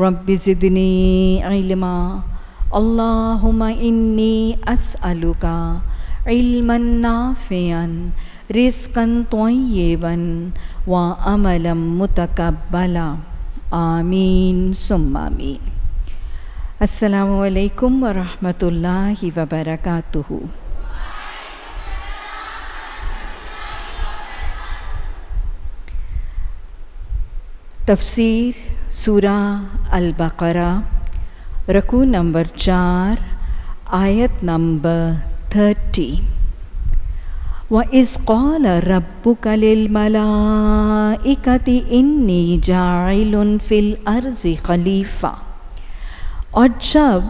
ज़िदनी इल्मा अल्लाहुम्मा इन्नी अस्अलुका इल्मन नाफ़िअन रिज़्क़न तय्यिबन व अमलन मुतक़ब्बला आमीन सुम्मा आमीन अस्सलामु अलैकुम व रहमतुल्लाहि व बरकातुहू तफसीर सूरा अल बकरा रकू नंबर चार आयत नंबर थर्टी व इस कौल रब्बुक लिलमलाइकति इन्नी जाइलुन फिल अर्ज़ खलीफ़ा और जब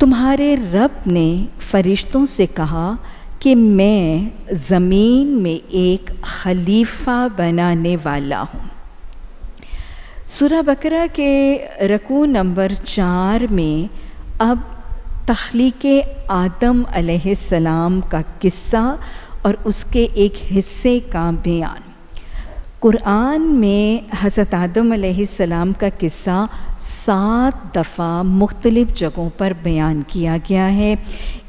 तुम्हारे रब ने फरिश्तों से कहा कि मैं ज़मीन में एक खलीफ़ा बनाने वाला हूँ। सूरा बकरा के रकू नंबर चार में अब तख्लीक आदम अलैहिस्सलाम का किस्सा और उसके एक हिस्से का बयान। कुरान में हज़रत आदम सलाम का किस्सा सात दफ़ा मुख्तलिफ़ जगहों पर बयान किया गया है।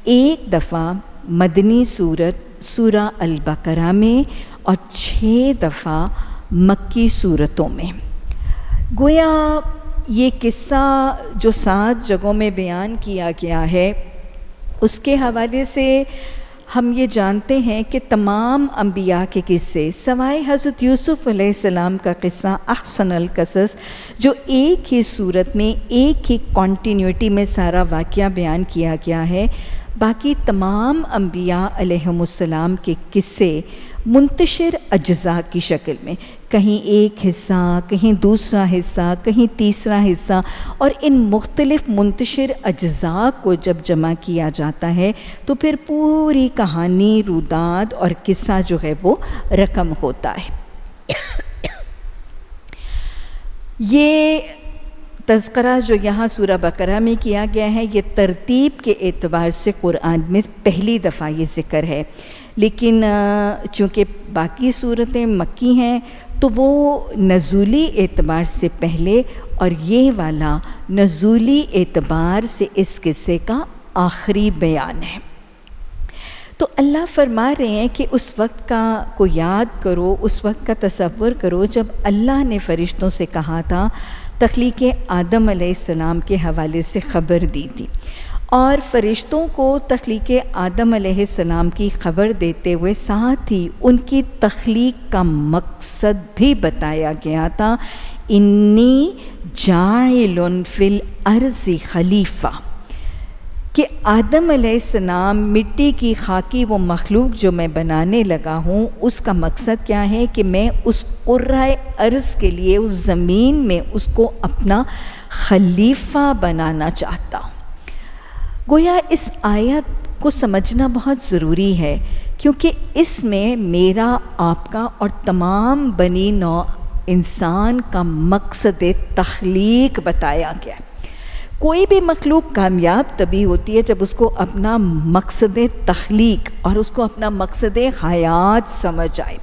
एक दफ़ा मदनी सूरत सूरा अल बकरा में और छः दफ़ा मक्की सूरतों में। गोया ये किस्सा जो सात जगहों में बयान किया गया है, उसके हवाले से हम ये जानते हैं कि तमाम अम्बिया के किस्से, सवाए हज़रत यूसुफ़ अलैहिस्सलाम का किस्सा अहसन कसस, जो एक ही सूरत में, एक ही कॉन्टीन्यूटी में सारा वाक़ बयान किया गया है, बाकी तमाम अम्बिया के किस्से मुंतशिर अज्जा की शक्ल में, कहीं एक हिस्सा, कहीं दूसरा हिस्सा, कहीं तीसरा हिस्सा, और इन मुख्तलिफ़ मुंतशिर अज्जा को जब जमा किया जाता है तो फिर पूरी कहानी, रुदाद और किस्सा जो है वो रकम होता है। ये तस्करा जो यहाँ सूरा बकरा में किया गया है, ये तरतीब के एतबार से कुरान में पहली दफ़ा ये ज़िक्र है। लेकिन चूँकि बाकी सूरतें मक्की हैं तो वो नज़ूली एतबार से पहले और ये वाला नज़ूली एतबार से इस किस्से का आखिरी बयान है। तो अल्लाह फरमा रहे हैं कि उस वक्त का को याद करो, उस वक्त का तसव्वुर करो जब अल्लाह ने फ़रिश्तों से कहा था, तख्लीक आदम के हवाले से ख़बर दी थी। और फ़रिश्तों को तख्लीक आदम सलाम की ख़बर देते हुए, साथ ही उनकी तख्लीक का मकसद भी बताया गया था, इन्नी जाइलुन फिल अर्ज़ खलीफ़ा। कि आदम सलाम मिट्टी की खाकी वो मखलूक जो मैं बनाने लगा हूँ, उसका मकसद क्या है कि मैं उस कुर्राए अर्ज़ के लिए, उस ज़मीन में उसको अपना खलीफ़ा बनाना चाहता हूँ। गोया इस आयत को समझना बहुत ज़रूरी है, क्योंकि इसमें मेरा, आपका और तमाम बनी नौ इंसान का मकसद तख्लीक बताया गया। कोई भी मखलूक कामयाब तभी होती है जब उसको अपना मकसद तख्लीक और उसको अपना मकसद हयात समझ आए।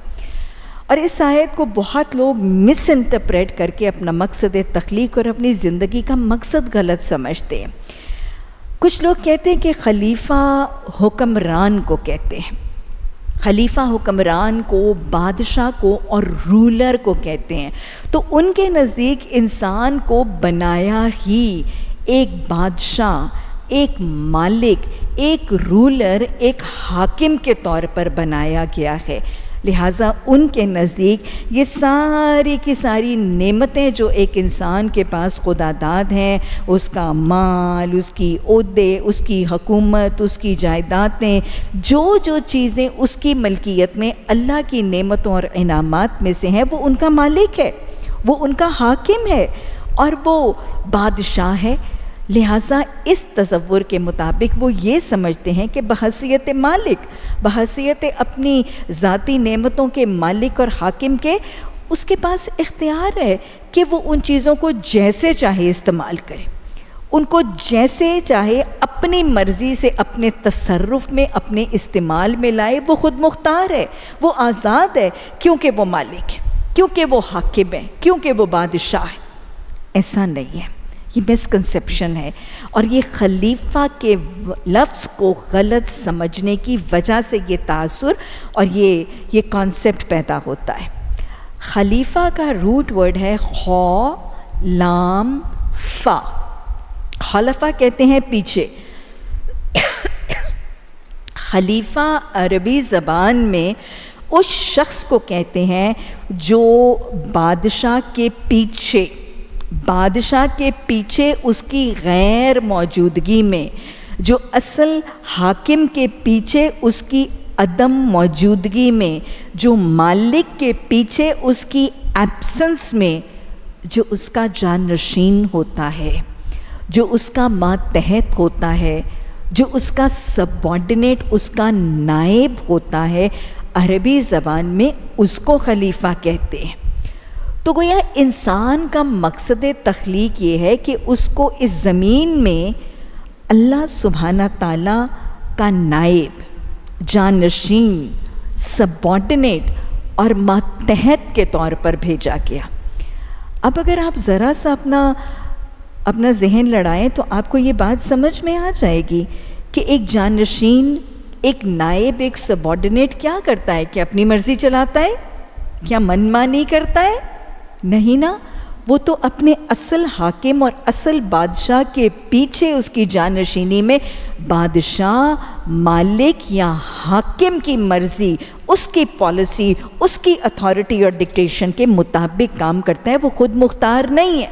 और इस आयत को बहुत लोग मिस इंटरप्रेट करके अपना मकसद तख्लीक और अपनी ज़िंदगी का मकसद गलत समझते हैं। कुछ लोग कहते हैं कि खलीफा हुक्मरान को कहते हैं। खलीफा हुक्मरान को, बादशाह को और रूलर को कहते हैं। तो उनके नज़दीक इंसान को बनाया ही एक बादशाह, एक मालिक, एक रूलर, एक हाकिम के तौर पर बनाया गया है। लिहाजा उनके नज़दीक ये सारी की सारी नेमतें जो एक इंसान के पास खुदादाद हैं, उसका माल, उसकी उहदे उसकी हकूमत, उसकी जायदादें जो जो चीज़ें उसकी मलकियत में अल्लाह की नेमतों और इनामात में से हैं, वो उनका मालिक है, वो उनका हाकिम है और वो बादशाह है लिहाजा इस तस्वुर के मुताबिक वो ये समझते हैं कि बहसीत मालिक बहसीत अपनी ज़ाती नेमतों के मालिक और हाकिम के उसके पास इख्तियार है कि वो उन चीज़ों को जैसे चाहे इस्तेमाल करे। उनको जैसे चाहे अपनी मर्ज़ी से, अपने तसरफ में, अपने इस्तेमाल में लाए, वो ख़ुद मुख्तार है, वो आज़ाद है, क्योंकि वो मालिक है, क्योंकि वो हाकिम है, क्योंकि वो बादशाह है। ऐसा नहीं है। ये मिसकंसेप्शन है। और ये खलीफा के लफ्ज़ को गलत समझने की वजह से ये तासुर और ये ये कॉन्सेप्ट पैदा होता है। खलीफा का रूट वर्ड है खौ, लाम, फ़ा। खलफा कहते हैं पीछे। खलीफा अरबी ज़बान में उस शख्स को कहते हैं जो बादशाह के पीछे बादशाह के पीछे उसकी गैर मौजूदगी में, जो असल हाकिम के पीछे उसकी अदम मौजूदगी में, जो मालिक के पीछे उसकी एब्सेंस में, जो उसका जानशीन होता है, जो उसका मातहत होता है, जो उसका सबॉर्डिनेट उसका नायब होता है, अरबी ज़बान में उसको खलीफा कहते हैं। तो गोया इंसान का मकसद तख्लीक ये है कि उसको इस ज़मीन में अल्लाह सुबहाना ताला का नायब, जानशीन सबॉर्डिनेट और मातहत के तौर पर भेजा गया। अब अगर आप ज़रा सा अपना अपना जहन लड़ाएँ तो आपको ये बात समझ में आ जाएगी कि एक जानशीन, एक नायब, एक सबॉर्डिनेट क्या करता है? क्या अपनी मर्ज़ी चलाता है? क्या मनमानी करता है? नहीं ना? वो तो अपने असल हाकिम और असल बादशाह के पीछे उसकी जानशीनी में बादशाह, मालिक या हाकिम की मर्ज़ी, उसकी पॉलिसी, उसकी अथॉरिटी और डिक्टेशन के मुताबिक काम करता है, वो खुद मुख्तार नहीं है।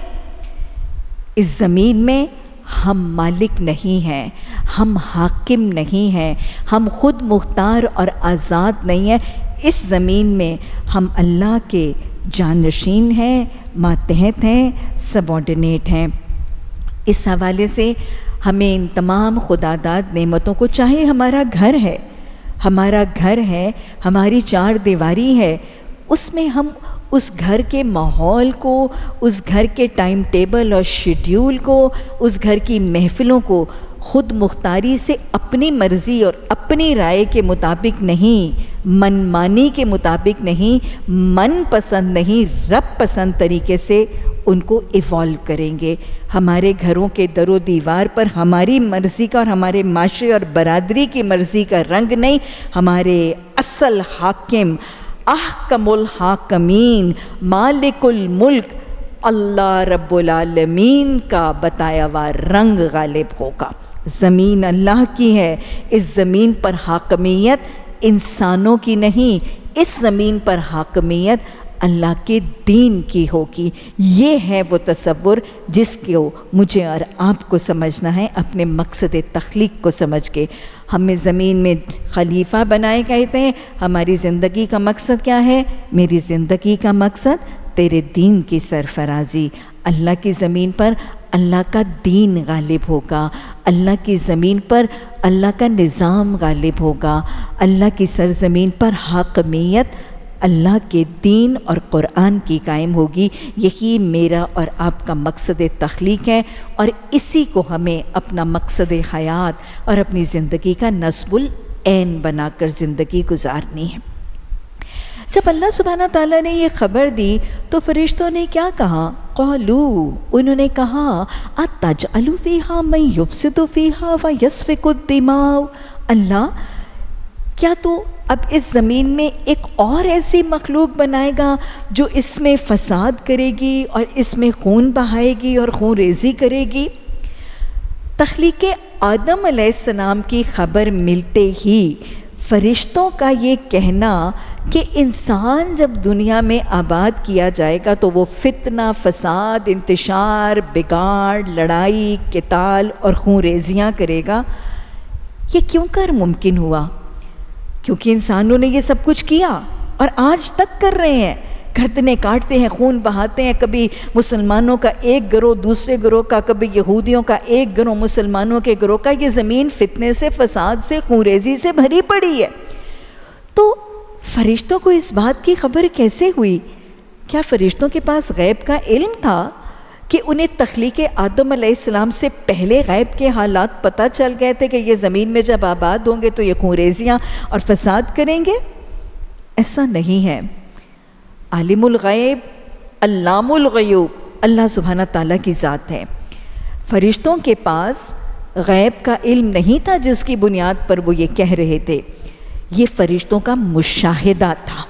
इस ज़मीन में हम मालिक नहीं हैं, हम हाकिम नहीं हैं, हम खुद मुख्तार और आज़ाद नहीं हैं। इस ज़मीन में हम अल्लाह के जानशीन हैं, मातहत हैं सबॉर्डिनेट हैं। इस हवाले से हमें इन तमाम खुदादाद नेमतों को चाहे हमारा घर है, हमारा घर है, हमारी चार दीवारी है, उसमें हम उस घर के माहौल को, उस घर के टाइम टेबल और शेड्यूल को, उस घर की महफ़िलों को ख़ुद मुख्तारी से अपनी मर्ज़ी और अपनी राय के मुताबिक नहीं मनमानी के मुताबिक नहीं मन पसंद नहीं रब पसंद तरीके से उनको इवॉल्व करेंगे। हमारे घरों के दरो दीवार पर हमारी मर्ज़ी का और हमारे माशरे और बरदरी की मर्ज़ी का रंग नहीं, हमारे असल हाकिम, अहकमुल हाकमीन, मालिकुल मुल्क, अल्लाह रब्बुल आलमीन का बताया हुआ रंग गालिब होगा। ज़मीन अल्लाह की है, इस ज़मीन पर हाकमियत इंसानों की नहीं, इस ज़मीन पर हाकमियत अल्लाह के दीन की होगी। ये है वो तस्वुर जिसको मुझे और आपको समझना है, अपने मकसद तख्लीक को समझ के। हमें ज़मीन में खलीफा बनाए गए थे, हमारी ज़िंदगी का मकसद क्या है? मेरी ज़िंदगी का मकसद तेरे दीन की सरफराजी। अल्लाह की ज़मीन पर अल्लाह का दीन गालिब होगा। अल्लाह की ज़मीन पर अल्लाह का निज़ाम गालिब होगा। अल्लाह की सरज़मीन पर हाकमियत अल्लाह के दीन और क़ुरान की कायम होगी। यही मेरा और आपका मकसद तख्लीक है और इसी को हमें अपना मकसद हयात और अपनी ज़िंदगी का नस्बुल एन बनाकर ज़िंदगी गुजारनी है। जब अल्लाह सुबहाना ताला ने ये ख़बर दी तो फरिश्तों ने क्या कहा? कौलू, उन्होंने कहा अतज अलूफ़ीहा मैं युफसदुफ़ीहा व यसफ़िकुद्दिमाव अल्लाह, क्या तो अब इस ज़मीन में एक और ऐसी मखलूक बनाएगा जो इसमें फसाद करेगी और इसमें खून बहाएगी और खून रेजी करेगी? तख्लीक आदम सलाम की खबर मिलते ही फरिश्तों का ये कहना कि इंसान जब दुनिया में आबाद किया जाएगा तो वो फितना, फसाद, इंतशार, बिगाड़, लड़ाई, किताल और खून रेजियाँ करेगा। ये क्यों कर मुमकिन हुआ? क्योंकि इंसानों ने ये सब कुछ किया और आज तक कर रहे हैं। गर्दनें काटते हैं, खून बहाते हैं। कभी मुसलमानों का एक गिरोह दूसरे गिरोह का, कभी यहूदियों का एक गिरोह मुसलमानों के गिरोह का। ये ज़मीन फितने से, फसाद से, खूरेजी से भरी पड़ी है। तो फरिश्तों को इस बात की खबर कैसे हुई? क्या फरिश्तों के पास गैब का इल्म था कि उन्हें तख्लीक आदम सलाम से पहले गैब के हालात पता चल गए थे कि ये ज़मीन में जब आबाद होंगे तो ये खूरेजियाँ और फसाद करेंगे? ऐसा नहीं है। आलिमुल गैब, अल्लामुल गयूब, अल्लाह सुबहाना ताला की ज़ात है। फरिश्तों के पास गैब का इल्म नहीं था जिसकी बुनियाद पर वो ये कह रहे थे। ये फरिश्तों का मुशाहिदा था।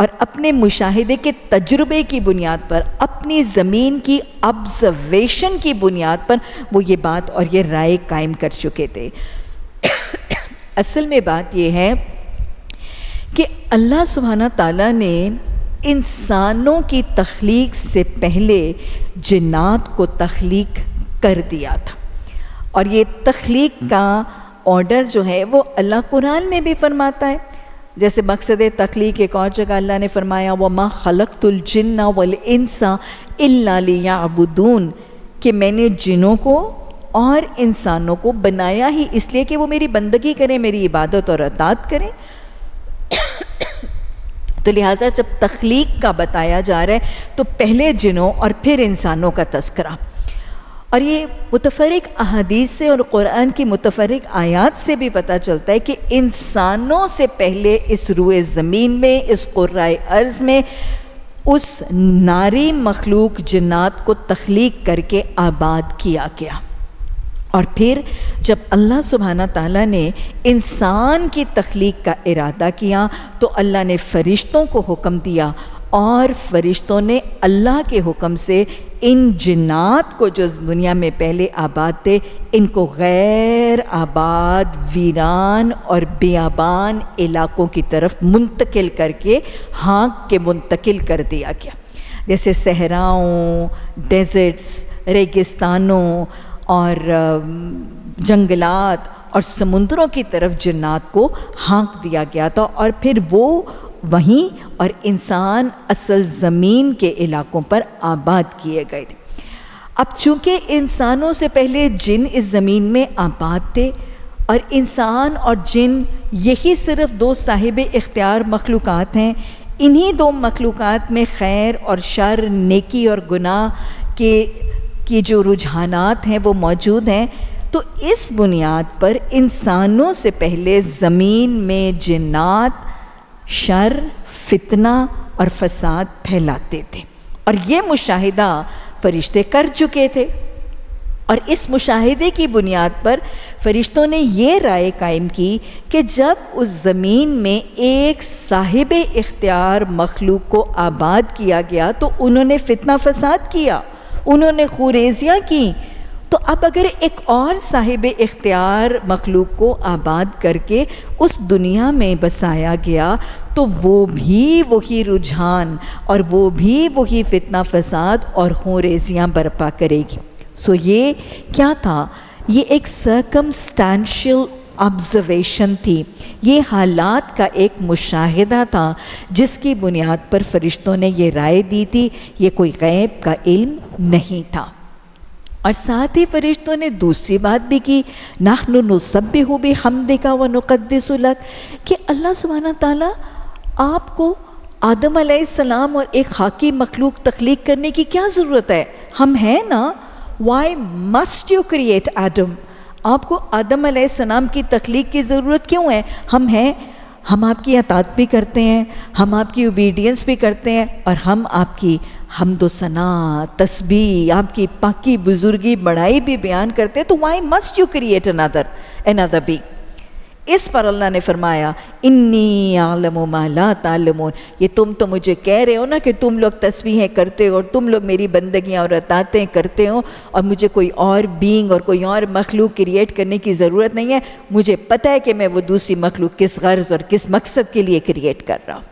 और अपने मुशाहिदे के तजुर्बे की बुनियाद पर, अपनी ज़मीन की ऑब्जर्वेशन की बुनियाद पर वो ये बात और ये राय कायम कर चुके थे। असल में बात ये है कि अल्लाह सुबहाना ताला ने इंसानों की तख्लीक से पहले जिन्नात को तख्लीक कर दिया था। और ये तख्लीक का ऑर्डर जो है, वो अल्लाह कुरान में भी फरमाता है। जैसे मकसद तख्लीक एक और जगह अल्लाह ने फरमाया व मा खलकतुलजन्ना वल इंसा इल्लाबून कि मैंने जिनों को और इंसानों को बनाया ही इसलिए कि वो मेरी बंदगी करें, मेरी इबादत और अतात करें। तो लिहाजा जब तख्लीक का बताया जा रहा है तो पहले जिनों और फिर इंसानों का तस्करा। और ये मुतफरक अहादीस से और कुरान की मुतफरक आयात से भी पता चलता है कि इंसानों से पहले इस रुए ज़मीन में, इस कुर्राए अर्ज़ में, उस नारी मखलूक जन्नात को तख्लीक करके आबाद किया गया। और फिर जब अल्लाह सुबहाना ताला ने इंसान की तख्लीक का इरादा किया तो अल्लाह ने फ़रिश्तों को हुक्म दिया और फरिश्तों ने अल्लाह के हुक्म से इन जन्नात को जो दुनिया में पहले आबाद थे, इनको गैर आबाद, वीरान और बेआबान इलाकों की तरफ़ मुंतकिल करके हाँक के मुंतकिल कर दिया गया। जैसे सहराओं, डेजर्ट्स, रेगिस्तानों और जंगलात और समुद्रों की तरफ़ जन्नात को हाँक दिया गया था और फिर वो वहीं और इंसान असल ज़मीन के इलाकों पर आबाद किए गए थे। अब चूँकि इंसानों से पहले जिन इस ज़मीन में आबाद थे और इंसान और जिन, यही सिर्फ़ दो साहिब इख्तियार मखलूक़ात हैं, इन्हीं दो मखलूक़ात में खैर और शर, नेकी और गुनाह के, की जो रुझानात हैं वो मौजूद हैं तो इस बुनियाद पर इंसानों से पहले ज़मीन में जिन्नात शर, फितना और फसाद फैलाते थे। और ये मुशाहिदा फरिश्ते कर चुके थे। और इस मुशाहिदे की बुनियाद पर फरिश्तों ने ये राय कायम की कि जब उस ज़मीन में एक साहिब इख्तियार मखलूक को आबाद किया गया तो उन्होंने फितना फसाद किया, उन्होंने खुरेजियाँ की तो अब अगर एक और साहिब इख्तियार मखलूक को आबाद करके उस दुनिया में बसाया गया तो वो भी वही रुझान और वो भी वही फितना फसाद और खूरेजियाँ बर्पा करेगी। सो ये क्या था? ये एक सर्कमस्टांशियल ऑब्जर्वेशन थी। ये हालात का एक मुशाहिदा था, जिसकी बुनियाद पर फरिश्तों ने ये राय दी थी, ये कोई गैब का इल्म नहीं था। और साथ ही फरिश्तों ने दूसरी बात भी की, नाहनु नुसब हो भी हम देखा व नुकदसुलक कि अल्लाह सुबहाना ताला आपको आदम सलाम और एक खाकी मखलूक तख्लीक करने की क्या ज़रूरत है? हम हैं ना? Why must you create Adam आपको आदम सलाम की तख्लीक की ज़रूरत क्यों है? हम हैं, हम आपकी अतात भी करते हैं, हम आपकी ओबीडियंस भी करते हैं और हम आपकी हमदोसना तस्बी, आपकी पाकी बुजुर्गी, बड़ाई भी बयान करते तो why must you create another another be इस पर अल्लाह ने फरमाया, इन्नी आलम माला तालमोन। ये तुम तो मुझे कह रहे हो ना कि तुम लोग तस्वीरें करते हो, और तुम लोग मेरी बंदगियाँ और अतातें करते हो, और मुझे कोई और बींग और कोई और मखलूक क्रिएट करने की ज़रूरत नहीं है। मुझे पता है कि मैं वो दूसरी मखलूक किस गर्ज और किस मकसद के लिए क्रिएट कर रहा हूँ।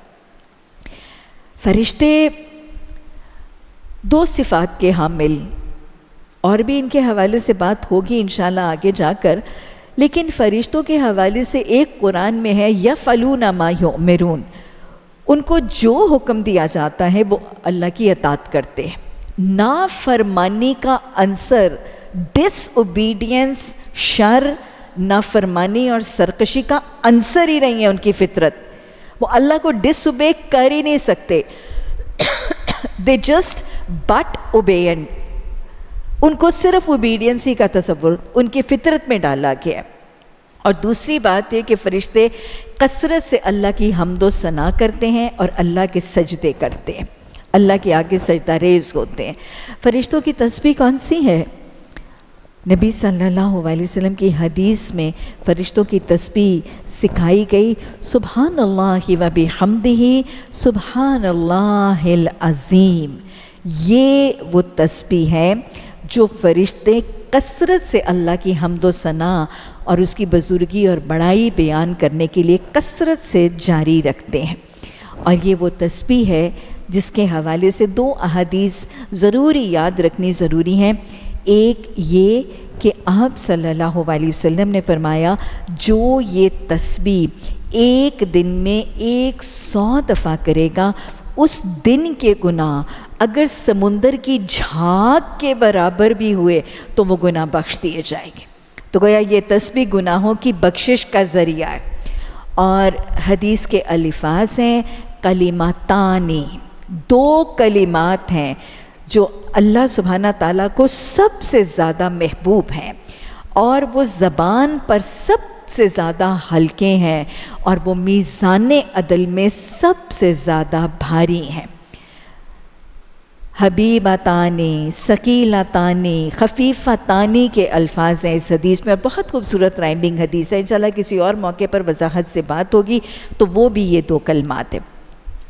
फरिश्ते दो सिफात के हामिल। और भी इनके हवाले से बात होगी इन आगे जाकर। लेकिन फ़रिश्तों के हवाले से एक कुरान में है या फ़लूना मा मेरून उनको जो हुक्म दिया जाता है, वो अल्लाह की अतात करते हैं। ना फरमानी का आंसर डिसओबीडियंस शर ना फरमानी और सरकशी का आंसर ही नहीं है उनकी फितरत। वो अल्लाह को डिसबे कर ही नहीं सकते। दे जस्ट बट ओबेन उनको सिर्फ़ ओबीडियंस ही का तस्वुर उनकी फितरत में डाला गया है। और दूसरी बात यह कि फ़रिश्ते कसरत से अल्लाह की हमदो सना करते हैं और अल्लाह के सजदे करते हैं। अल्लाह के आगे सजदा रेज होते हैं। फ़रिश्तों की तस्वीर कौन सी है? नबी सल्लल्लाहु अलैहि वसल्लम की हदीस में फ़रिश्तों की तस्बीह सिखाई गई सुबहान अल्लाह व बिहमदिही सुबहान अल्लाह अज़ीम। ये वो तस्बीह है जो फ़रिश्ते कसरत से अल्लाह की हमदो सना और उसकी बुज़ुर्गी और बड़ाई बयान करने के लिए कसरत से जारी रखते हैं। और ये वो तस्बीह है जिसके हवाले से दो अहदीस ज़रूरी याद रखनी ज़रूरी हैं। एक ये कि आप सल्लल्लाहु अलैहि वसल्लम ने फरमाया, जो ये तस्बीह एक दिन में एक सौ दफ़ा करेगा, उस दिन के गुनाह अगर समुंदर की झाग के बराबर भी हुए तो वो गुनाह बख्श दिए जाएँगे। तो गोया ये तस्वीर गुनाहों की बख्शिश का ज़रिया है। और हदीस के अलिफाज हैं, कलिमातानी। दो कलिमात हैं, जो अल्लाह सुबहाना ताला को सबसे ज़्यादा महबूब हैं। और वो ज़बान पर सबसे ज़्यादा हल्के हैं, और वो मीज़ान अदल में सबसे ज़्यादा भारी हैं। हबीबा तानी शकीला तानी खफीफ़ा तानी के अल्फाज हैं इस हदीस में। और बहुत खूबसूरत राइमिंग हदीस है। इंशाल्लाह किसी और मौके पर वजाहत से बात होगी तो वो भी ये दो कलमात हैं।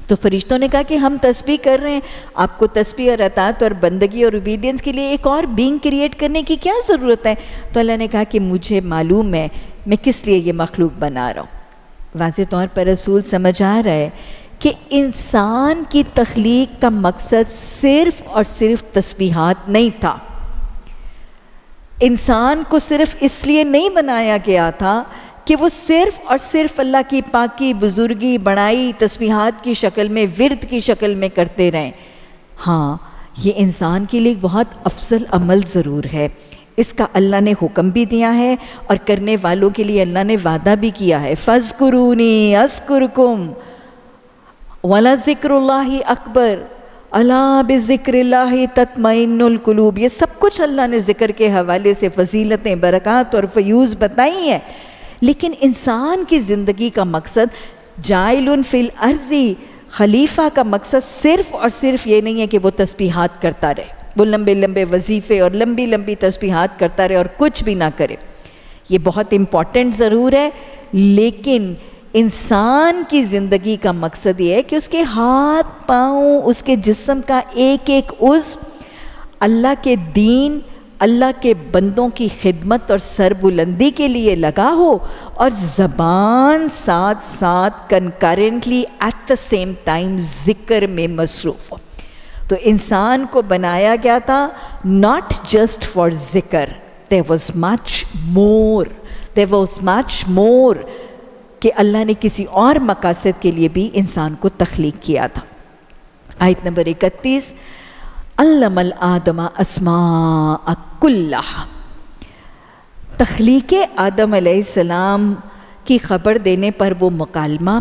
तो फरिश्तों ने कहा कि हम तस्बी कर रहे हैं। आपको तस्बी और अतात और बंदगी और ओबीडियंस के लिए एक और बींग क्रिएट करने की क्या ज़रूरत है? तो अल्लाह ने कहा कि मुझे मालूम है, मैं किस लिए ये मखलूक बना रहा हूँ। वाज तौर पर रसूल समझ आ रहा है कि इंसान की तख्लीक का मकसद सिर्फ़ और सिर्फ़ तस्बीहात नहीं था। इंसान को सिर्फ़ इसलिए नहीं बनाया गया था कि वो सिर्फ़ और सिर्फ़ अल्लाह की पाकी, बुजुर्गी, बड़ाई, तस्बीहात की शक्ल में, विरद की शक्ल में करते रहें। हाँ ये इंसान के लिए बहुत अफजल अमल ज़रूर है। इसका अल्लाह ने हुक्म भी दिया है और करने वालों के लिए अल्लाह ने वादा भी किया है। फ़ज़कुरूनी, अस्कुरकुम। वाला ज़िक्र अकबर अला बेज़िक्र तत्मिनकुलूब ये सब कुछ अल्लाह ने ज़िक्र के हवाले से फजीलतें, बरक़ात और फ्यूज़ बताई हैं। लेकिन इंसान की ज़िंदगी का मकसद जाइल फिल अर्ज़ी, खलीफा का मकसद सिर्फ़ और सिर्फ़ ये नहीं है कि वो तस्बीहात करता रहे। वो लंबे लंबे वजीफ़े और लंबी लंबी तस्बीहात करता रहे और कुछ भी ना करे। ये बहुत इंपॉर्टेंट ज़रूर है, लेकिन इंसान की ज़िंदगी का मकसद ये है कि उसके हाथ, पाँव, उसके जिस्म का एक एक उज़ अल्लाह के दीन, अल्लाह के बंदों की खिदमत और सरबुलंदी के लिए लगा हो और ज़बान साथ साथ concurrently at the same time ज़िक्र में मसरूफ़ हो। तो इंसान को बनाया गया था नॉट जस्ट फॉर ज़िक्र there was much more there was much more कि अल्लाह ने किसी और मकासद के लिए भी इंसान को तख्लीक किया था। आयत नंबर इकतीस, अल्लमल आदमा असमा अकुल्ला तख्लीक आदम सलाम की ख़बर देने पर वो मुकालमा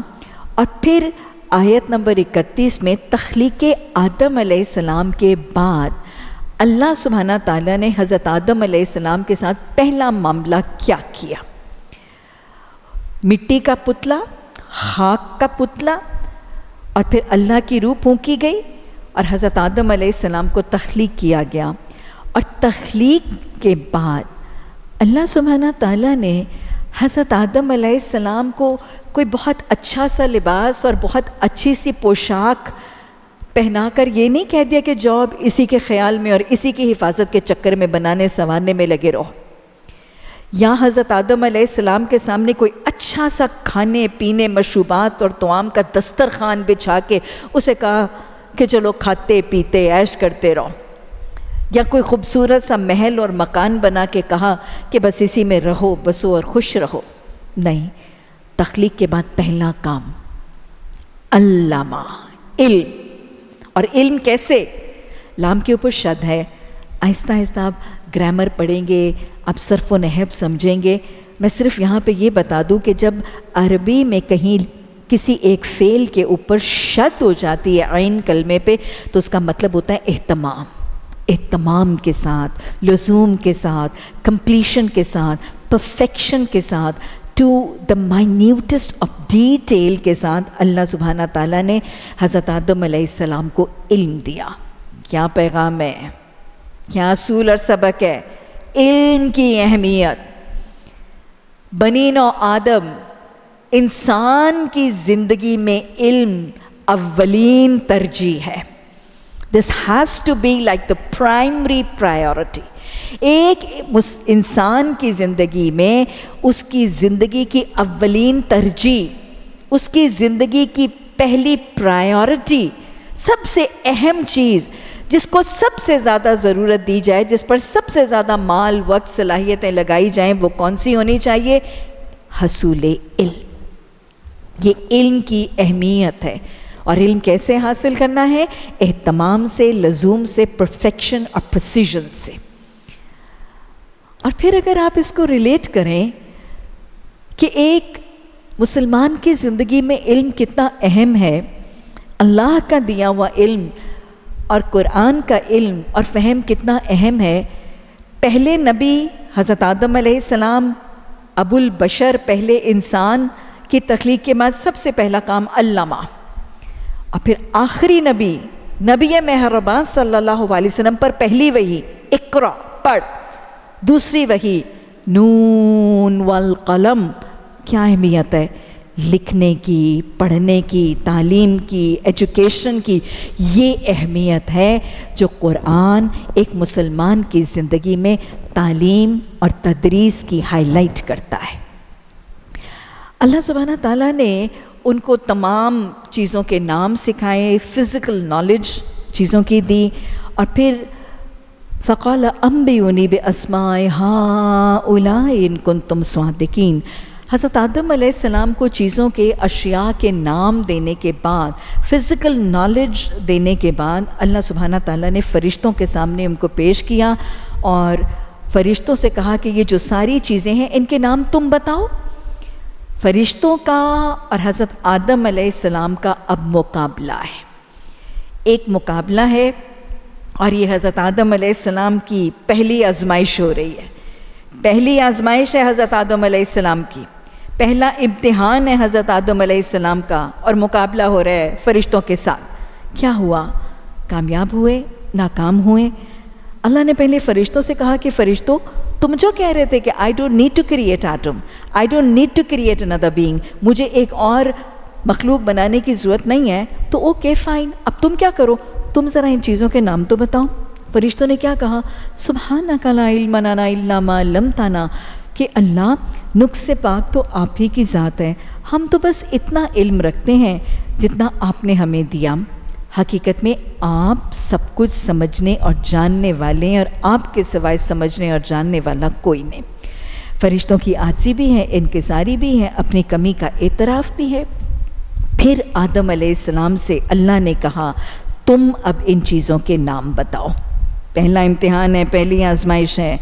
और फिर आयत नंबर इकतीस में तख्लीक आदम सलाम के बाद अल्लाह सुबहाना ताला ने हज़रत आदम सलाम के साथ पहला मामला क्या किया? मिट्टी का पुतला हाक का पुतला, और फिर अल्लाह की रूह फूकी गई, और हज़रत आदम सलाम को तख्लीक किया गया। और तख्लीक के बाद अल्लाह सुबहाना ताला ने हज़रत आदम सलाम को कोई बहुत अच्छा सा लिबास और बहुत अच्छी सी पोशाक पहनाकर ये नहीं कह दिया कि जॉब इसी के ख्याल में और इसी की हिफाजत के चक्कर में, बनाने, संवारने में लगे रहो। या हज़रत आदम सलाम के सामने कोई अच्छा सा खाने, पीने, मशरूबात और तोआम का दस्तरखान बिछा के उसे कहा कि चलो खाते, पीते, ऐश करते रहो। या कोई ख़ूबसूरत सा महल और मकान बना के कहा कि बस इसी में रहो, बसो और खुश रहो। नहीं, तख्लीक के बाद पहला काम, अल्लामा, इल्म। और इल्म कैसे? लाम के ऊपर शब्द है आहिस्ता आहिस्ता आप ग्रामर पढ़ेंगे आप सरफ नहब समझेंगे। मैं सिर्फ़ यहाँ पे ये बता दूँ कि जब अरबी में कहीं किसी एक फ़ेल के ऊपर शत हो जाती है आइन कलमे पे तो उसका मतलब होता है अहतमाम एहतमाम के साथ, लजूम के साथ, कंप्लीशन के साथ, परफेक्शन के साथ to the minutest of detail के साथ अल्लाह सुबहाना ताला ने हज़रत आदम सलाम को इल्म दिया। क्या पैगाम है? क्या असूल और सबक है? इल्म की अहमियत। बनी नो आदम इंसान की ज़िंदगी में इल्म अव्वलीन तरजीह है। This has to be like the primary priority एक इंसान की ज़िंदगी में उसकी ज़िंदगी की अव्वलीन तरजीह, उसकी ज़िंदगी की पहली प्रायोरिटी सबसे अहम चीज़ जिसको सबसे ज़्यादा ज़रूरत दी जाए, जिस पर सबसे ज़्यादा माल, वक्त, सलाहियतें लगाई जाएँ, वो कौन सी होनी चाहिए? हसूल इल्म। ये इल्म की अहमियत है। और इल्म कैसे हासिल करना है? एहतमाम से, लजूम से, परफेक्शन और प्रसिजन से। और फिर अगर आप इसको रिलेट करें कि एक मुसलमान की ज़िंदगी में इल्म कितना अहम है, अल्लाह का दिया हुआ इल्म और कुरान का इल्म और फहम कितना अहम है। पहले नबी हज़रत आदम सलाम, अबुल बशर पहले इंसान की तख्लीक के बाद सबसे पहला काम अल्लामा। और फिर आखिरी नबी नबी महरबा सल्लल्लाहु अलैहि वसल्लम पर पहली वही, इकरा, पढ़। दूसरी वही, नून वल कलम, क्या अहमियत है? लिखने की, पढ़ने की, तालीम की एजुकेशन की, ये अहमियत है जो कुरान एक मुसलमान की ज़िंदगी में तालीम और तदरीस की हाईलाइट करता है। अल्लाह सुबहाना ताला ने उनको तमाम चीज़ों के नाम सिखाए फ़िज़िकल नॉलेज चीज़ों की दी और फिर फ़काल अम्बी बे असमाए हाँ उलाइन कुन तुम स्वादिकीन। हज़रत आदम सलाम को चीज़ों के अशिया के नाम देने के बाद फ़िज़िकल नॉलेज देने के बाद, अल्लाह सुबहाना ताला ने फ़रिश्तों के सामने उनको पेश किया और फ़रिश्तों से कहा कि ये जो सारी चीज़ें हैं, इनके नाम तुम बताओ। फरिश्तों का और हज़रत आदम सलाम का अब मुकाबला है। एक मुकाबला है और ये हज़रत आदम सलाम की पहली आजमाइश हो रही है। पहली आजमाइश है हज़रत आदम सलाम की। पहला इम्तिहान है हज़रत आदम सलाम का और मुकाबला हो रहा है फरिश्तों के साथ। क्या हुआ? कामयाब हुए? नाकाम हुए? अल्लाह ने पहले फ़रिश्तों से कहा कि, फ़रिश्तों, तुम जो कह रहे थे कि I don't need to create Adam I don't need to create another being मुझे एक और मखलूक बनाने की ज़रूरत नहीं है। तो ओके फ़ाइन अब तुम क्या करो? तुम ज़रा इन चीज़ों के नाम तो बताओ। फरिश्तों ने क्या कहा? सुबहाना कला इल्मना इल्लामा लम ताना। कि अल्लाह नुक से पाक तो आप ही की ज़ात है। हम तो बस इतना इल्म रखते हैं जितना आपने हमें दिया। हकीकत में आप सब कुछ समझने और जानने वाले हैं और आपके सिवाय समझने और जानने वाला कोई नहीं। फरिश्तों की आजी भी है इनकसारी भी है, अपनी कमी का एतराफ़ भी है। फिर आदम सलाम से अल्लाह ने कहा, तुम अब इन चीज़ों के नाम बताओ। पहला इम्तिहान है, पहली आजमाइश है।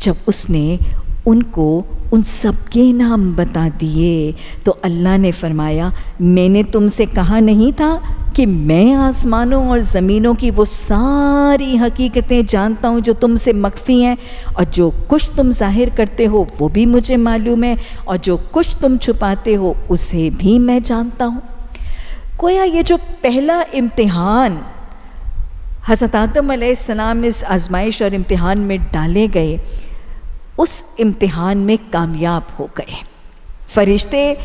जब उसने उनको उन सबके नाम बता दिए। तो अल्लाह ने फरमाया, मैंने तुमसे कहा नहीं था कि मैं आसमानों और ज़मीनों की वो सारी हकीकतें जानता हूँ जो तुमसे मख्फी हैं, और जो कुछ तुम ज़ाहिर करते हो वो भी मुझे मालूम है, और जो कुछ तुम छुपाते हो उसे भी मैं जानता हूँ। कोया ये जो पहला इम्तिहान हज़रत आदम इस आजमाइश और इम्तिहान में डाले गए उस इम्तिहान में कामयाब हो गए। फरिश्ते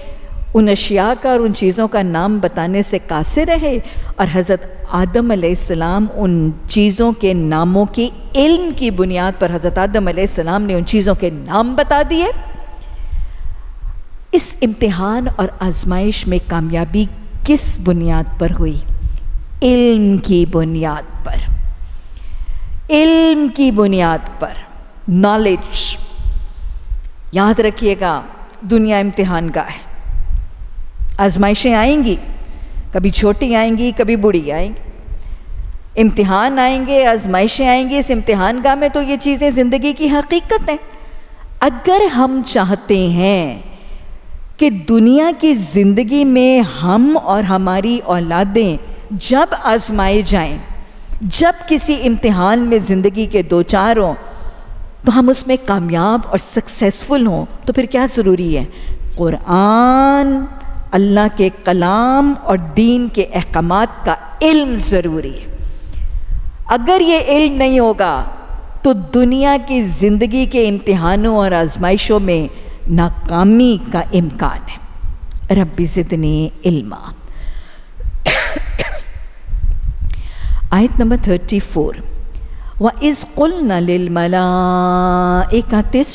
उन अशिया का और उन चीज़ों का नाम बताने से कासे रहे और हज़रत आदम सलाम उन चीज़ों के नामों की इल्म की बुनियाद पर हज़रत आदम सलाम ने उन चीज़ों के नाम बता दिए। इस इम्तिहान और आजमाइश में कामयाबी किस बुनियाद पर हुई? इल्म की बुनियाद पर। इल्म की बुनियाद पर। नॉलेज याद रखिएगा दुनिया इम्तिहान का है। आजमाइशें आएँगी कभी छोटी आएँगी कभी बूढ़ी आएँगी। इम्तिहान आएँगे आजमाइशें आएँगी इस इम्तिहान गाह में तो ये चीज़ें ज़िंदगी की हकीकत हैं। अगर हम चाहते हैं कि दुनिया की ज़िंदगी में हम और हमारी औलादें जब आजमाए जाएँ, जब किसी इम्तिहान में ज़िंदगी के दो चार हों तो हम उसमें कामयाब और सक्सेसफुल हों तो फिर क्या ज़रूरी है? कुरान अल्लाह के कलाम और दीन के अहकाम का इल्म ज़रूरी है। अगर ये इल्म नहीं होगा तो दुनिया की ज़िंदगी के इम्तिहानों और आजमाइशों में नाकामी का इम्कान है। रब्बी ज़िदनी इल्मा। आयत नंबर थर्टी फोर। व इस कुल नलमला एक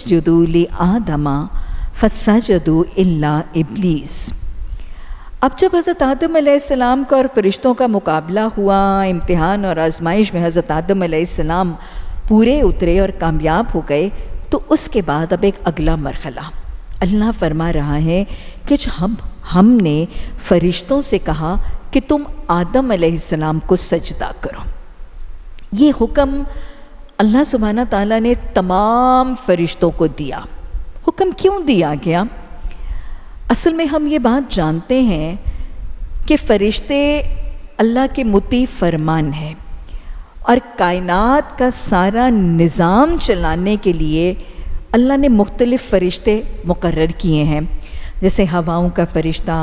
जुदूली आदमा फसजदू इल्ला इबलीस अब जब हज़रत आदम सलाम का और फरिश्तों का मुकाबला हुआ, इम्तिहान और आजमाइश में हज़रत आदम सलाम पूरे उतरे और कामयाब हो गए तो उसके बाद अब एक अगला मरहला। अल्लाह फरमा रहा है कि हम, हमने फरिश्तों से कहा कि तुम आदम सलाम को सजदा करो। ये हुक्म अल्लाह सुबहाना ताला ने तमाम फरिश्तों को दिया। हुक्म क्यों दिया गया? असल में हम ये बात जानते हैं कि फ़रिश्ते अल्लाह के मुती फरमान है और कायनात का सारा निज़ाम चलाने के लिए अल्लाह ने मुख्तलिफ़ फ़रिश्ते मुकर किए हैं। जैसे हवाओं का फ़रिश्ता,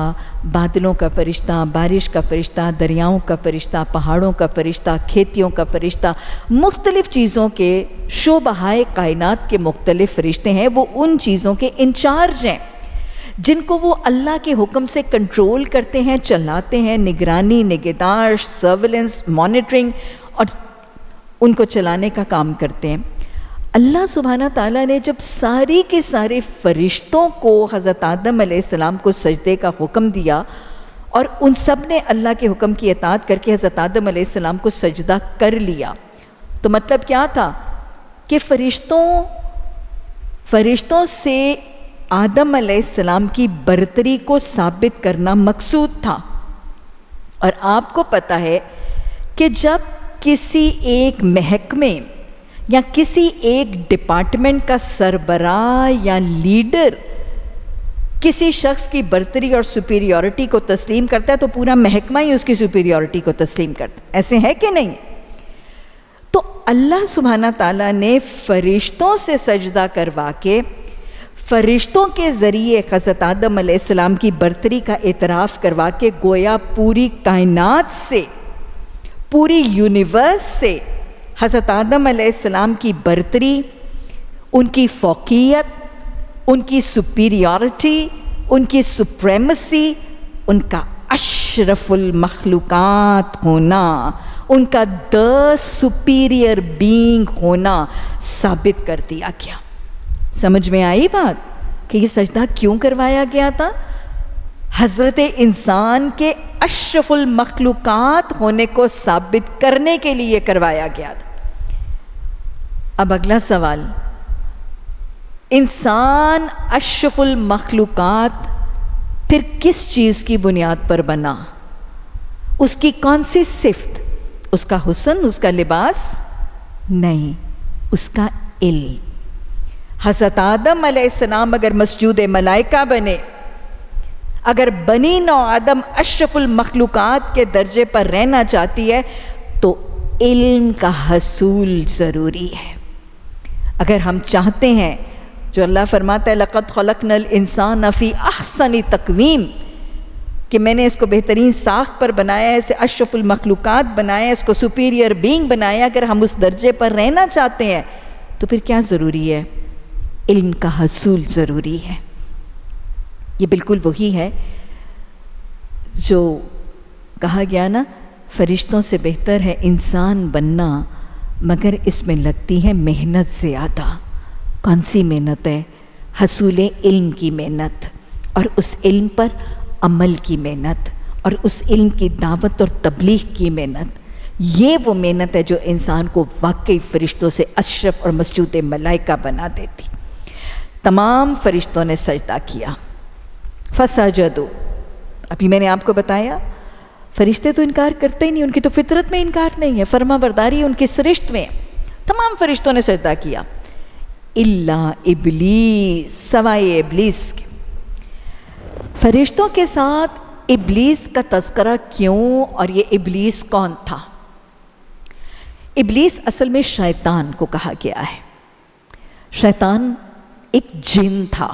बादलों का फ़रिश्ता, बारिश का फ़रिश्ता, दरियाओं का फ़रिश्ता, पहाड़ों का फ़रिश्ता, खेतियों का फ़रिश्ता, मुख्तलिफ़ चीज़ों के शोबहाए कायनात के मुख्तलिफ़ फ़रिश्ते हैं। वो उन चीज़ों के इंचार्ज हैं, जिनको वो अल्लाह के हुक्म से कंट्रोल करते हैं, चलाते हैं। निगरानी, निगेदार, सर्वेलेंस, मॉनिटरिंग और उनको चलाने का काम करते हैं। अल्लाह सुबहाना ताला ने जब सारी के सारे फरिश्तों को हज़रत आदम सलाम को सजदे का हुक्म दिया और उन सबने अल्लाह के हुक्म की अतात करके हज़रत आदम सलाम को सजदा कर लिया। तो मतलब क्या था कि फ़रिश्तों फ़रिश्तों से आदम सलाम की बरतरी को साबित करना मकसूद था। और आपको पता है कि जब किसी एक महकमे या किसी एक डिपार्टमेंट का सरबराह या लीडर किसी शख्स की बर्तरी और सुपीरियोरिटी को तस्लीम करता है तो पूरा महकमा ही उसकी सुपीरियोरिटी को तस्लीम करता है। ऐसे है कि नहीं? तो अल्लाह सुबहाना ताला ने फरिश्तों से सजदा करवा के, फरिश्तों के ज़रिए हज़रत आदम सलाम की बर्तरी का एतराफ़ करवा के, गोया पूरी कायनात से, पूरी यूनिवर्स से हज़रत आदम सलाम की बर्तरी, उनकी फ़ोकियत, उनकी सुपीरियॉरिटी उनकी सुप्रेमसी उनका अशरफुल मखलूक़ात होना, उनका द सुपीरियर बीइंग होना साबित कर दिया गया। समझ में आई बात कि ये सजदा क्यों करवाया गया था? हज़रत इंसान के अशरफुल मखलूक़ात होने को साबित करने के लिए करवाया गया था। अब अगला सवाल। इंसान अशरफुल मखलूक़ात फिर किस चीज़ की बुनियाद पर बना? उसकी कौन सी सिफ्त? उसका हुसन, उसका लिबास? नहीं, उसका इल्म। हज़रत आदम सलाम अगर मसजूद मलाइका बने, अगर बनी नौ आदम अशरफुल मखलूक़ात के दर्जे पर रहना चाहती है तो इल्म का हसूल ज़रूरी है। अगर हम चाहते हैं, जो अल्लाह फरमाता है लक़त खलक नल इंसान नफ़ी अहसनी तकवीम, कि मैंने इसको बेहतरीन साख पर बनाया है, इसे अशरफुल मखलूक़ात बनाया इसको सुपीरियर बींग बनाया अगर हम उस दर्जे पर रहना चाहते हैं तो फिर क्या ज़रूरी है? इल्म का हसूल ज़रूरी है। ये बिल्कुल वही है, जो कहा गया ना, फरिश्तों से बेहतर है इंसान बनना मगर इसमें लगती है मेहनत ज़्यादा। कौन सी मेहनत है? हसूल इल्म की मेहनत और उस इल्म पर अमल की मेहनत और उस इल्म की दावत और तबलीग की मेहनत। ये वो मेहनत है जो इंसान को वाकई फरिश्तों से अशरफ और मसजूद मलाइका बना देती। तमाम फरिश्तों ने सजदा किया। फसजदो। अभी मैंने आपको बताया फरिश्ते तो इनकार करते ही नहीं, उनकी तो फितरत में इनकार नहीं है फर्मा बरदारी उनके सरिश्त में तमाम फरिश्तों ने सजदा किया। इल्ला इबलीस, सवाए इबलीस फरिश्तों के साथ इबलीस का तस्करा क्यों और ये इबलीस कौन था? इबलीस असल में शैतान को कहा गया है। शैतान एक जिन था।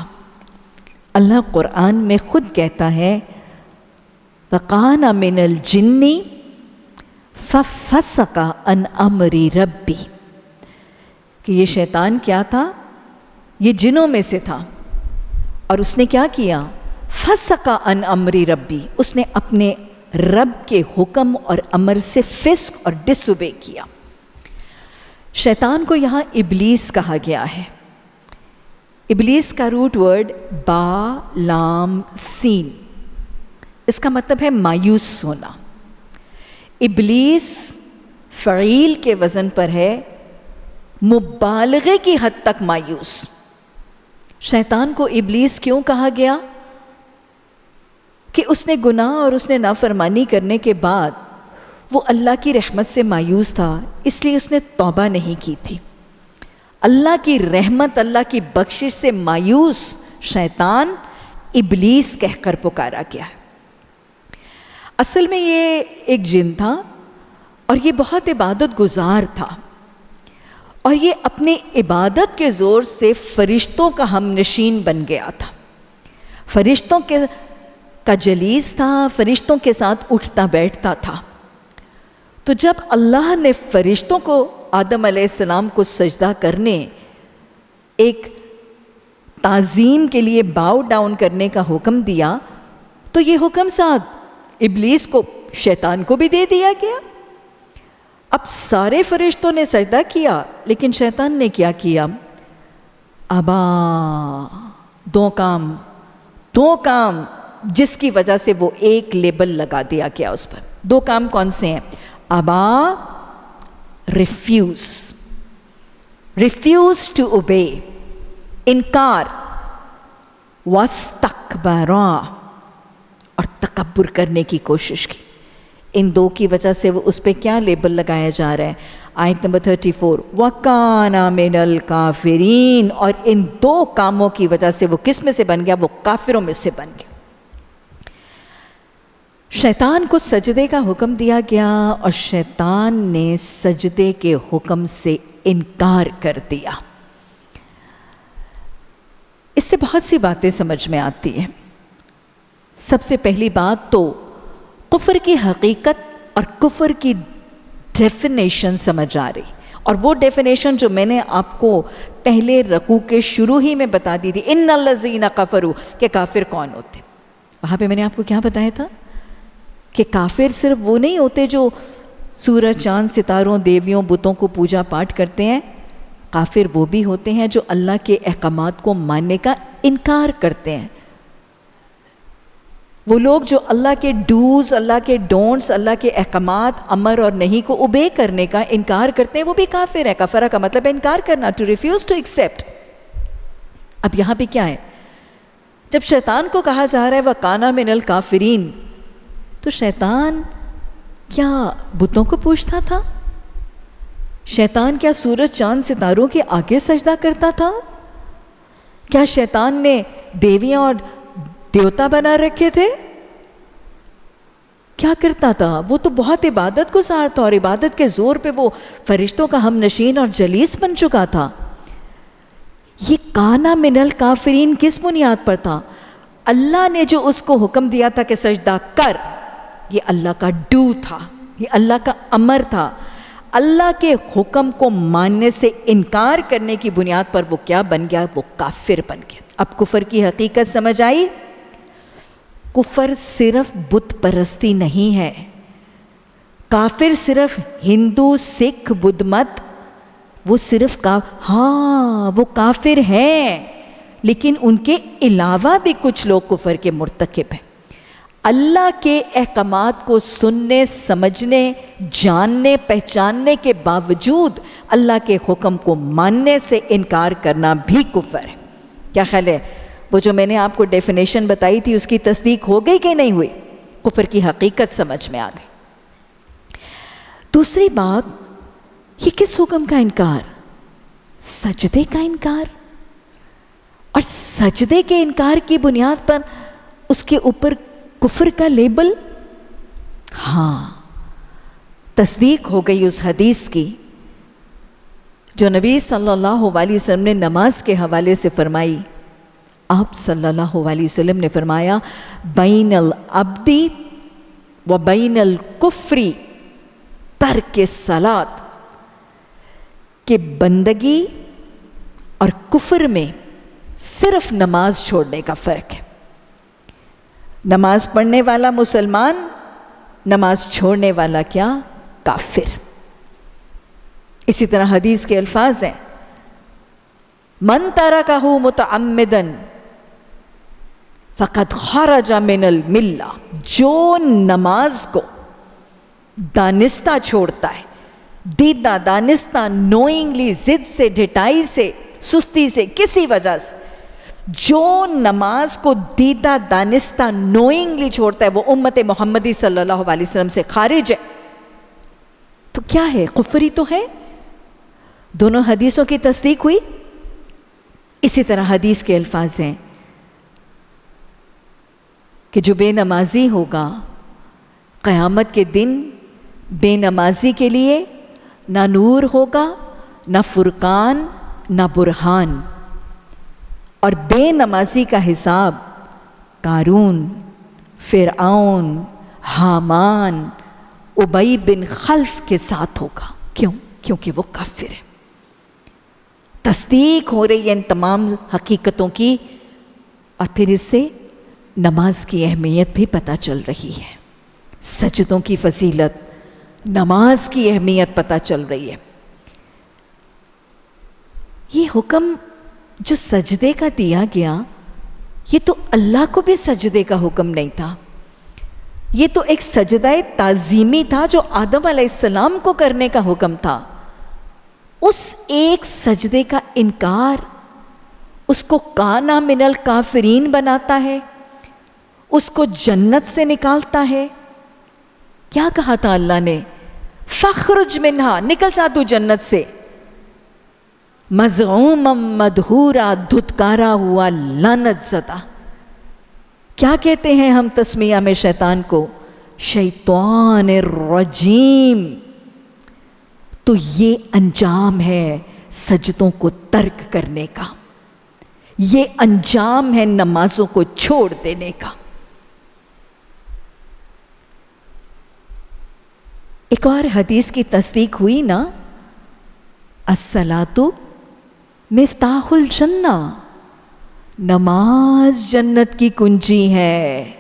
अल्लाह कुरान में ख़ुद कहता है वक़ाना मिनल जिन्नी फसका अन अमरी रब्बी कि ये शैतान क्या था? ये जिनों में से था। और उसने क्या किया? फसका अन अमरी रब्बी. उसने अपने रब के हुक्म और अमर से फिस्क और डिसुबे किया। शैतान को यहाँ इबलीस कहा गया है। इबलीस का रूट वर्ड बा, लाम, सीन। इसका मतलब है मायूस होना इबलीस फ़ील के वज़न पर है, मुबालगे की हद तक मायूस। शैतान को इबलीस क्यों कहा गया? कि उसने गुनाह और उसने नाफरमानी करने के बाद वो अल्लाह की रहमत से मायूस था, इसलिए उसने तौबा नहीं की थी। अल्लाह की रहमत, अल्लाह की बख्शिश से मायूस शैतान इबलीस कहकर पुकारा गया असल में ये एक जिन था और ये बहुत इबादत गुजार था। और ये अपने इबादत के ज़ोर से फरिश्तों का हम नशीन बन गया था। फरिश्तों के, का जलीस था, फरिश्तों के साथ उठता बैठता था। तो जब अल्लाह ने फरिश्तों को आदम सलाम को सजदा करने, एक ताज़ीम के लिए बाव डाउन करने का हुक्म दिया तो ये हुक्म साथ इबलीस को, शैतान को भी दे दिया गया। अब सारे फरिश्तों ने सजदा किया, लेकिन शैतान ने क्या किया? अबा, दो काम दो काम जिसकी वजह से वो एक लेबल लगा दिया गया उस पर। दो काम कौन से हैं? अबा रिफ्यूज रिफ्यूज टू ओबे इनकार वस्तकबरा और तकबर करने की कोशिश की। इन दो की वजह से वो उस पर क्या लेबल लगाया जा रहा है? आयत नंबर थर्टी फोर वकाना मिनल काफिरीन। और इन दो कामों की वजह से वो किसमें से बन गया? वो काफिरों में से बन गया। शैतान को सजदे का हुक्म दिया गया और शैतान ने सजदे के हुक्म से इनकार कर दिया। इससे बहुत सी बातें समझ में आती हैं। सबसे पहली बात तो कुफर की हकीकत और कुफर की डेफिनेशन समझ आ रही। और वो डेफिनेशन जो मैंने आपको पहले रकू के शुरू ही में बता दी थी इन लजीना कफरू के काफिर कौन होते? वहाँ पे मैंने आपको क्या बताया था? कि काफिर सिर्फ़ वो नहीं होते जो सूरज, चाँद, सितारों, देवियों, बुतों को पूजा पाठ करते हैं। काफिर वो भी होते हैं जो अल्लाह के अहकाम को मानने का इनकार करते हैं। वो लोग जो अल्लाह के डूज अल्लाह के डोंट्स अल्लाह के अहकाम अमर और नहीं को उबे करने का इनकार करते हैं, वो भी काफिर है। कफरा का मतलब है इनकार करना टू रिफ्यूज टू एक्सेप्ट अब यहाँ पे क्या है? जब शैतान को कहा जा रहा है, वह काना मिनल काफरीन तो शैतान क्या बुतों को पूछता था? शैतान क्या सूरज चाँद सितारों के आगे सजदा करता था? क्या शैतान ने देवियाँ और देवता बना रखे थे? क्या करता था? वो तो बहुत इबादत गुजार था और इबादत के ज़ोर पे वो फरिश्तों का हम नशीन और जलीस बन चुका था। ये काना मिनल काफरीन किस बुनियाद पर था? अल्लाह ने जो उसको हुक्म दिया था कि सजदा कर, ये अल्लाह का डू था, ये अल्लाह का अमर था। अल्लाह के हुक्म को मानने से इनकार करने की बुनियाद पर वो क्या बन गया? वो काफिर बन गया। अब कुफर की हकीकत समझ आई? कुफर सिर्फ़ बुत परस्ती नहीं है। काफिर सिर्फ़ हिंदू, सिख, बुद्ध मत, वो सिर्फ़ का हाँ वो काफिर हैं, लेकिन उनके अलावा भी कुछ लोग कुफर के मुर्तकब हैं। अल्लाह के अहकाम को सुनने, समझने, जानने, पहचानने के बावजूद अल्लाह के हुक्म को मानने से इनकार करना भी कुफर है। क्या ख्याल है? वो जो मैंने आपको डेफिनेशन बताई थी, उसकी तस्दीक हो गई कि नहीं हुई, कुफर की हकीकत समझ में आ गई। दूसरी बात, ये किस हुक्म का इनकार? सजदे का इनकार? और सजदे के इनकार की बुनियाद पर उसके ऊपर कुफर का लेबल? हाँ तस्दीक हो गई उस हदीस की, जो नबी सल्लल्लाहु अलैहि वसल्लम ने नमाज़ के हवाले से फरमाई आप सल्लल्लाहु अलैहि वसल्लम ने फरमाया, बैनल अब्दी व बैनल कुफरी तर के सलात. के बंदगी और कुफर में सिर्फ़ नमाज़ छोड़ने का फ़र्क है। नमाज़ पढ़ने वाला मुसलमान, नमाज़ छोड़ने वाला क्या? काफिर। इसी तरह हदीस के अल्फाज हैं। मन तारा का हो मुतमदन फ़कत खराजा मिनल मिल्ला। जो नमाज़ को दानिस्ता छोड़ता है, दीदा दानिस्ता नोइंगली जिद से ढिटाई से, सुस्ती से, किसी वजह से, जो नमाज़ को दीदा दानिस्ता नोइंगली छोड़ता है, वो उम्मत मोहम्मदी सल्लल्लाहु अलैहि वसल्लम से खारिज है। तो क्या है? कुफरी तो है? दोनों हदीसों की तस्दीक हुई? इसी तरह हदीस के अल्फाज हैं। कि जो बेनमाजी होगा, क़यामत के दिन बेनमाजी के लिए ना नूर होगा, ना फुरकान, ना बुरहान। और बेनमाजी का हिसाब कारून फिरआन हामान, उबई बिन खल्फ के साथ होगा। क्यों? क्योंकि वो काफिर है। तस्दीक हो रही है इन तमाम हकीकतों की, और फिर इससे नमाज़ की अहमियत भी पता चल रही है। सजदों की फजीलत, नमाज़ की अहमियत पता चल रही है। ये हुक्म जो सजदे का दिया गया, ये तो अल्लाह को भी सजदे का हुक्म नहीं था। ये तो एक सजदा ताजीमी था जो आदम सलाम को करने का हुक्म था। उस एक सजदे का इनकार उसको काना मिनल काफरीन बनाता है। उसको जन्नत से निकालता है। क्या कहा था अल्लाह ने? फ़ख्रुज मिन्हा, निकल जा तू जन्नत से। मजूम मधूरा, धुतकारा हुआ लानत जदा। क्या कहते हैं हम तस्मिया में शैतान को? शैतान रजीम तो ये अंजाम है सजदों को तर्क करने का। ये अंजाम है नमाजों को छोड़ देने का। एक और हदीस की तस्दीक हुई ना? असलातु मिफ्ताहुल जन्ना। नमाज़ जन्नत की कुंजी है।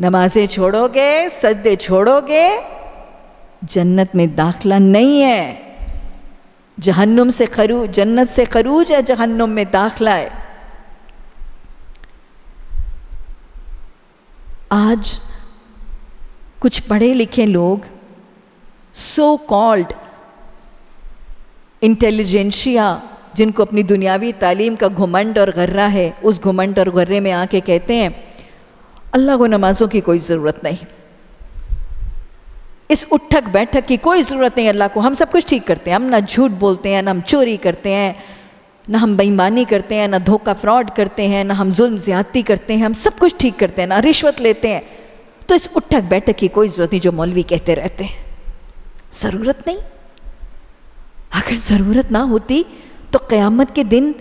नमाजें छोड़ोगे सदे छोड़ोगे, जन्नत में दाखला नहीं है। जहन्नुम से खरू, जन्नत से खरूज है, जहन्नुम में दाखला है। आज कुछ पढ़े लिखे लोग सो कॉल्ड इंटेलिजेंशिया जिनको अपनी दुनियावी तालीम का घुमंड और गर्रा है, उस घुमंड और गर्रे में आके कहते हैं, अल्लाह को नमाजों की कोई ज़रूरत नहीं। इस उठक बैठक की कोई ज़रूरत नहीं, अल्लाह को। हम सब कुछ ठीक करते हैं। हम ना झूठ बोलते हैं, ना हम चोरी करते हैं, ना हम बेईमानी करते हैं, ना धोखा फ्रॉड करते हैं, ना हम जुल्म ज़्यादती करते हैं। हम सब कुछ ठीक करते हैं, ना रिश्वत लेते हैं। तो इस उठक बैठक की कोई ज़रूरत नहीं जो मौलवी कहते रहते हैं। ज़रूरत नहीं? अगर ज़रूरत ना होती तो क़यामत के दिन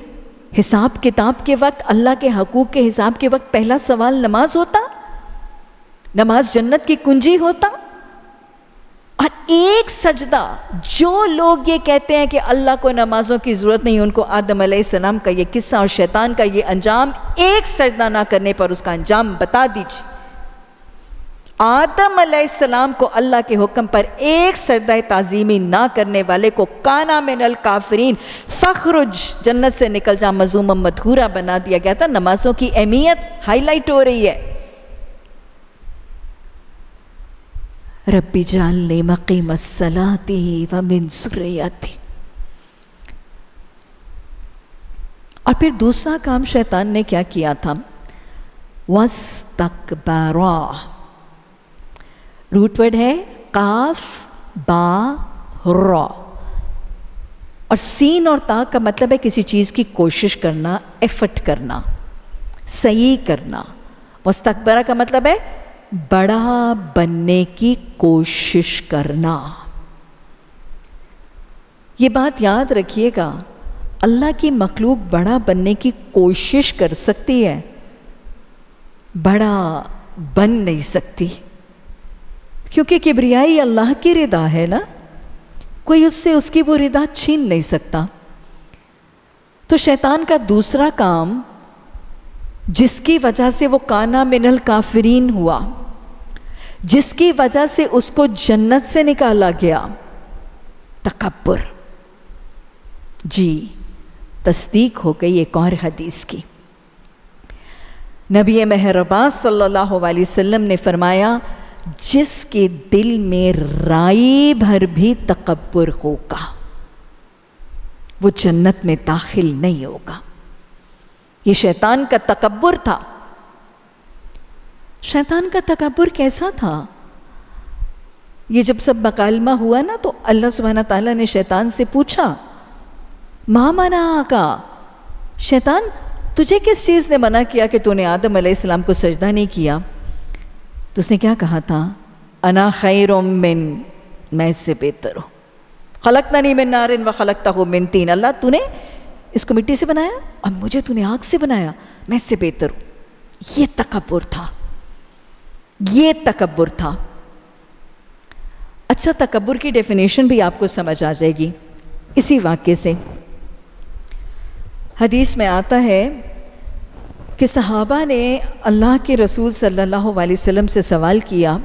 हिसाब किताब के वक्त, अल्लाह के हकूक़ के हिसाब के वक्त पहला सवाल नमाज़ होता? नमाज़ जन्नत की कुंजी होता? और एक सजदा, जो लोग ये कहते हैं कि अल्लाह को नमाजों की ज़रूरत नहीं, उनको आदम सलाम का ये किस्सा और शैतान का ये अंजाम एक सजदा ना करने पर उसका अंजाम बता दीजिए। आदम सलाम को अल्लाह के हुक्म पर एक सरदा ताजीमी ना करने वाले को काना मिनल काफरीन, फ़खरुज, जन्नत से निकल जा मजूम मधूरा बना दिया गया था। नमाजों की अहमियत हाईलाइट हो रही है। रब्बी जान ले मकी मसलाती व और फिर दूसरा काम शैतान ने क्या किया था? वस तक रूट वर्ड है, काफ, बा, रॉ। और सीन और ता का मतलब है किसी चीज़ की कोशिश करना एफर्ट करना, सही करना। मुस्तकबरा का मतलब है बड़ा बनने की कोशिश करना। ये बात याद रखिएगा, अल्लाह की मखलूक बड़ा बनने की कोशिश कर सकती है, बड़ा बन नहीं सकती। क्योंकि किबरियाई अल्लाह की रिदा है ना? कोई उससे उसकी वो रिदा छीन नहीं सकता। तो शैतान का दूसरा काम, जिसकी वजह से वो काना मिनल काफरीन हुआ, जिसकी वजह से उसको जन्नत से निकाला गया तकबर जी, तस्दीक हो गई एक और हदीस की। नबी महरबा सल्लल्लाहु अलैहि वसल्लम ने फरमाया जिसके दिल में राई भर भी तकबर होगा, वो जन्नत में दाखिल नहीं होगा। ये शैतान का तकबर था। शैतान का तकबर कैसा था? ये जब सब मकालमा हुआ ना तो अल्लाह सुबहाना ताला ने शैतान से पूछा, माँ मना का शैतान तुझे किस चीज़ ने मना किया कि तूने आदम सलाम को सजदा नहीं किया? तो उसने क्या कहा था? अना खैर मिन, मैं इससे बेहतर हूँ। खलक नहीं मिन नारिन व खलकता हो मिन तीन। अल्लाह तूने इसको मिट्टी से बनाया और मुझे तूने आग से बनाया। मैं इससे बेहतर हूँ। ये तकबर था। ये तकबर था। अच्छा तकबर की डेफिनेशन भी आपको समझ आ जाएगी। इसी वाक्य से। हदीस में आता है कि सहाबा ने अल्लाह के रसूल सल्लल्लाहु अलैहि वसल्लम से सवाल किया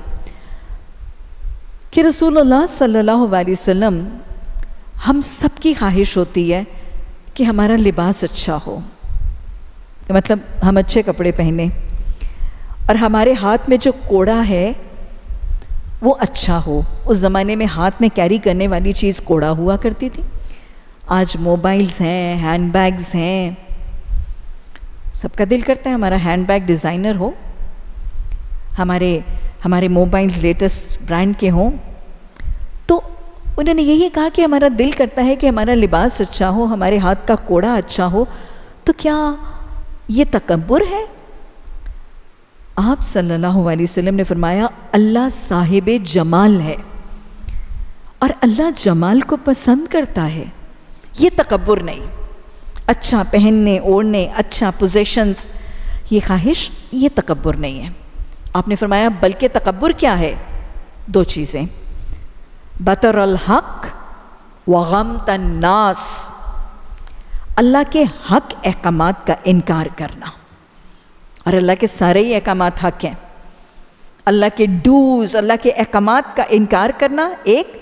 कि रसूलुल्लाह सल्लल्लाहु अलैहि वसल्लम, हम सब की ख्वाहिश होती है कि हमारा लिबास अच्छा हो। मतलब हम अच्छे कपड़े पहने और हमारे हाथ में जो कोड़ा है, वो अच्छा हो। उस ज़माने में हाथ में कैरी करने वाली चीज़ कोड़ा हुआ करती थी। आज मोबाइल्स हैं हैंड बैग्स हैं सबका दिल करता है, हमारा हैंड बैग डिज़ाइनर हो, हमारे हमारे मोबाइल्स लेटेस्ट ब्रांड के हों तो उन्होंने यही कहा कि हमारा दिल करता है कि हमारा लिबास अच्छा हो, हमारे हाथ का कोड़ा अच्छा हो तो क्या ये तकबर है? आप सल्लल्लाहु अलैहि वसल्लम ने फरमाया, अल्लाह साहिब जमाल है, और अल्लाह जमाल को पसंद करता है, ये तकबर नहीं। अच्छा पहनने, ओढ़ने अच्छा पोजेशंस ये ख्वाहिश, ये तकबर नहीं है। आपने फरमाया, बल्कि तकबर क्या है? दो चीज़ें। बतर हक व गम तन्नास अल्लाह के हक अहकाम का इनकार करना। और अल्लाह के सारे ही अहकाम हक हैं। अल्लाह के डूज अल्लाह के अहकाम का इनकार करना एक।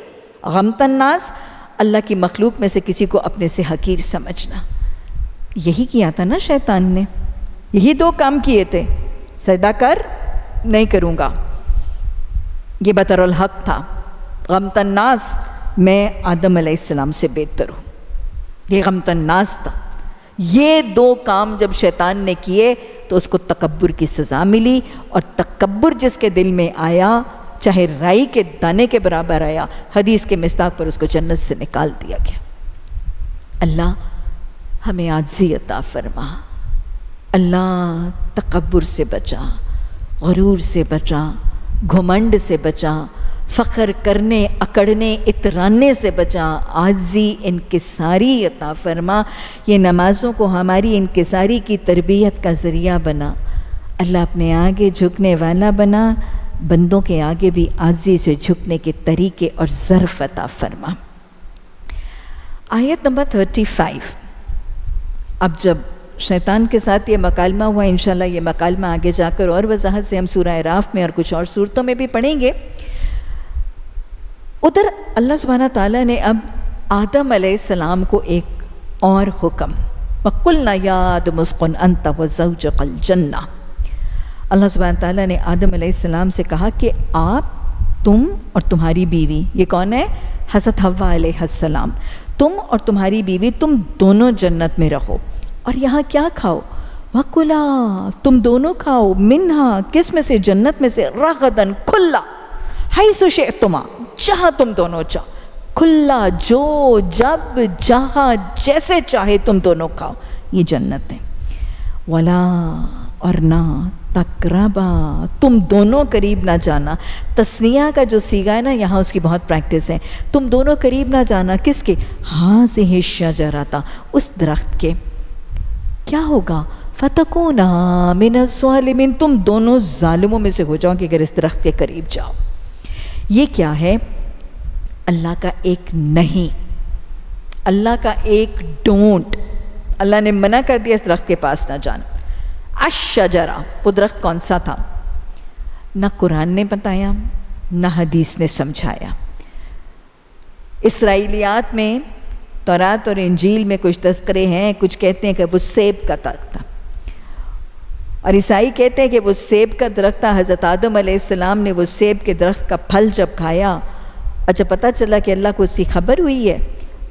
गम तन्नास अल्लाह की मखलूक में से किसी को अपने से हकीर समझना। यही किया था ना शैतान ने? यही दो काम किए थे। सजदा कर, नहीं करूँगा। ये बतरल हक था। गम तन्नास मैं आदम अलैहिस्सलाम से बेहतर हूँ। ये गम तन्नास था। ये दो काम जब शैतान ने किए तो उसको तकबर की सज़ा मिली और तकबर जिसके दिल में आया, चाहे राई के दाने के बराबर आया, हदीस के मिस्ताक पर उसको जन्नत से निकाल दिया गया। अल्लाह हमें आजी अता फरमा। अल्लाह तकबर से बचा, गरूर से बचा, घुमंड से बचा, फ़ख्र करने, अकड़ने, इतराने से बचा। आजी इनकसारी अता फरमा। ये नमाज़ों को हमारी इनकसारी की तरबियत का ज़रिया बना। अल्लाह अपने आगे झुकने वाला बना। बंदों के आगे भी आजी से झुकने के तरीके और ज़र्फ़ अता फरमा। आयत नंबर थर्टी फाइव अब जब शैतान के साथ ये मकालमा हुआ इन ये मकालमा आगे जाकर और वजाहत से हम सूरह राफ में और कुछ और सूरतों में भी पढ़ेंगे। उधर अल्लाह सुबहाना ताला ने अब आदम सलाम को एक और हुक्म याद मुस्कुन अंत वजल जन्ना। अल्लाह सुबहान ताला ने आदम सलाम से कहा कि आप, तुम और तुम्हारी बीवी, ये कौन है? हसत हवा सलाम तुम और तुम्हारी बीवी, तुम दोनों जन्नत में रहो। और यहाँ क्या खाओ? वकुला तुम दोनों खाओ। मिन्हा, किसमें से? जन्नत में से। रगदन, खुल्ला। हाई सुशे तुमा जहाँ तुम दोनों चाहो खुल्ला, जो, जब, जहाँ, जैसे चाहे तुम दोनों खाओ। ये जन्नत। है वला और ना तकरबा तुम दोनों करीब ना जाना। तस्निया का जो सीगा है ना, यहाँ उसकी बहुत प्रैक्टिस है। तुम दोनों करीब ना जाना। किसके? हाँ से हिस्सा जरा था उस दरख्त के। क्या होगा? फतकूना मिन स्वालिमिन तुम दोनों ालिमों में से हो जाओगे अगर इस दरख्त के करीब जाओ। ये क्या है? अल्लाह का एक नहीं। अल्लाह का एक डोंट। अल्लाह ने मना कर दिया इस दरख्त के पास ना जाना। अशजरा वो दरख्त कौन सा था? ना कुरान ने बताया, ना हदीस ने समझाया। इसराइलियात में, तौरात और इंजील में कुछ तस्करे हैं, कुछ कहते हैं कि वो सेब का दरख्त था। और ईसाई कहते हैं कि वो सेब का दरख्त था, हज़रत आदम सलाम ने वो सेब के दरख्त का फल जब खाया जब पता चला कि अल्लाह को उसकी खबर हुई है,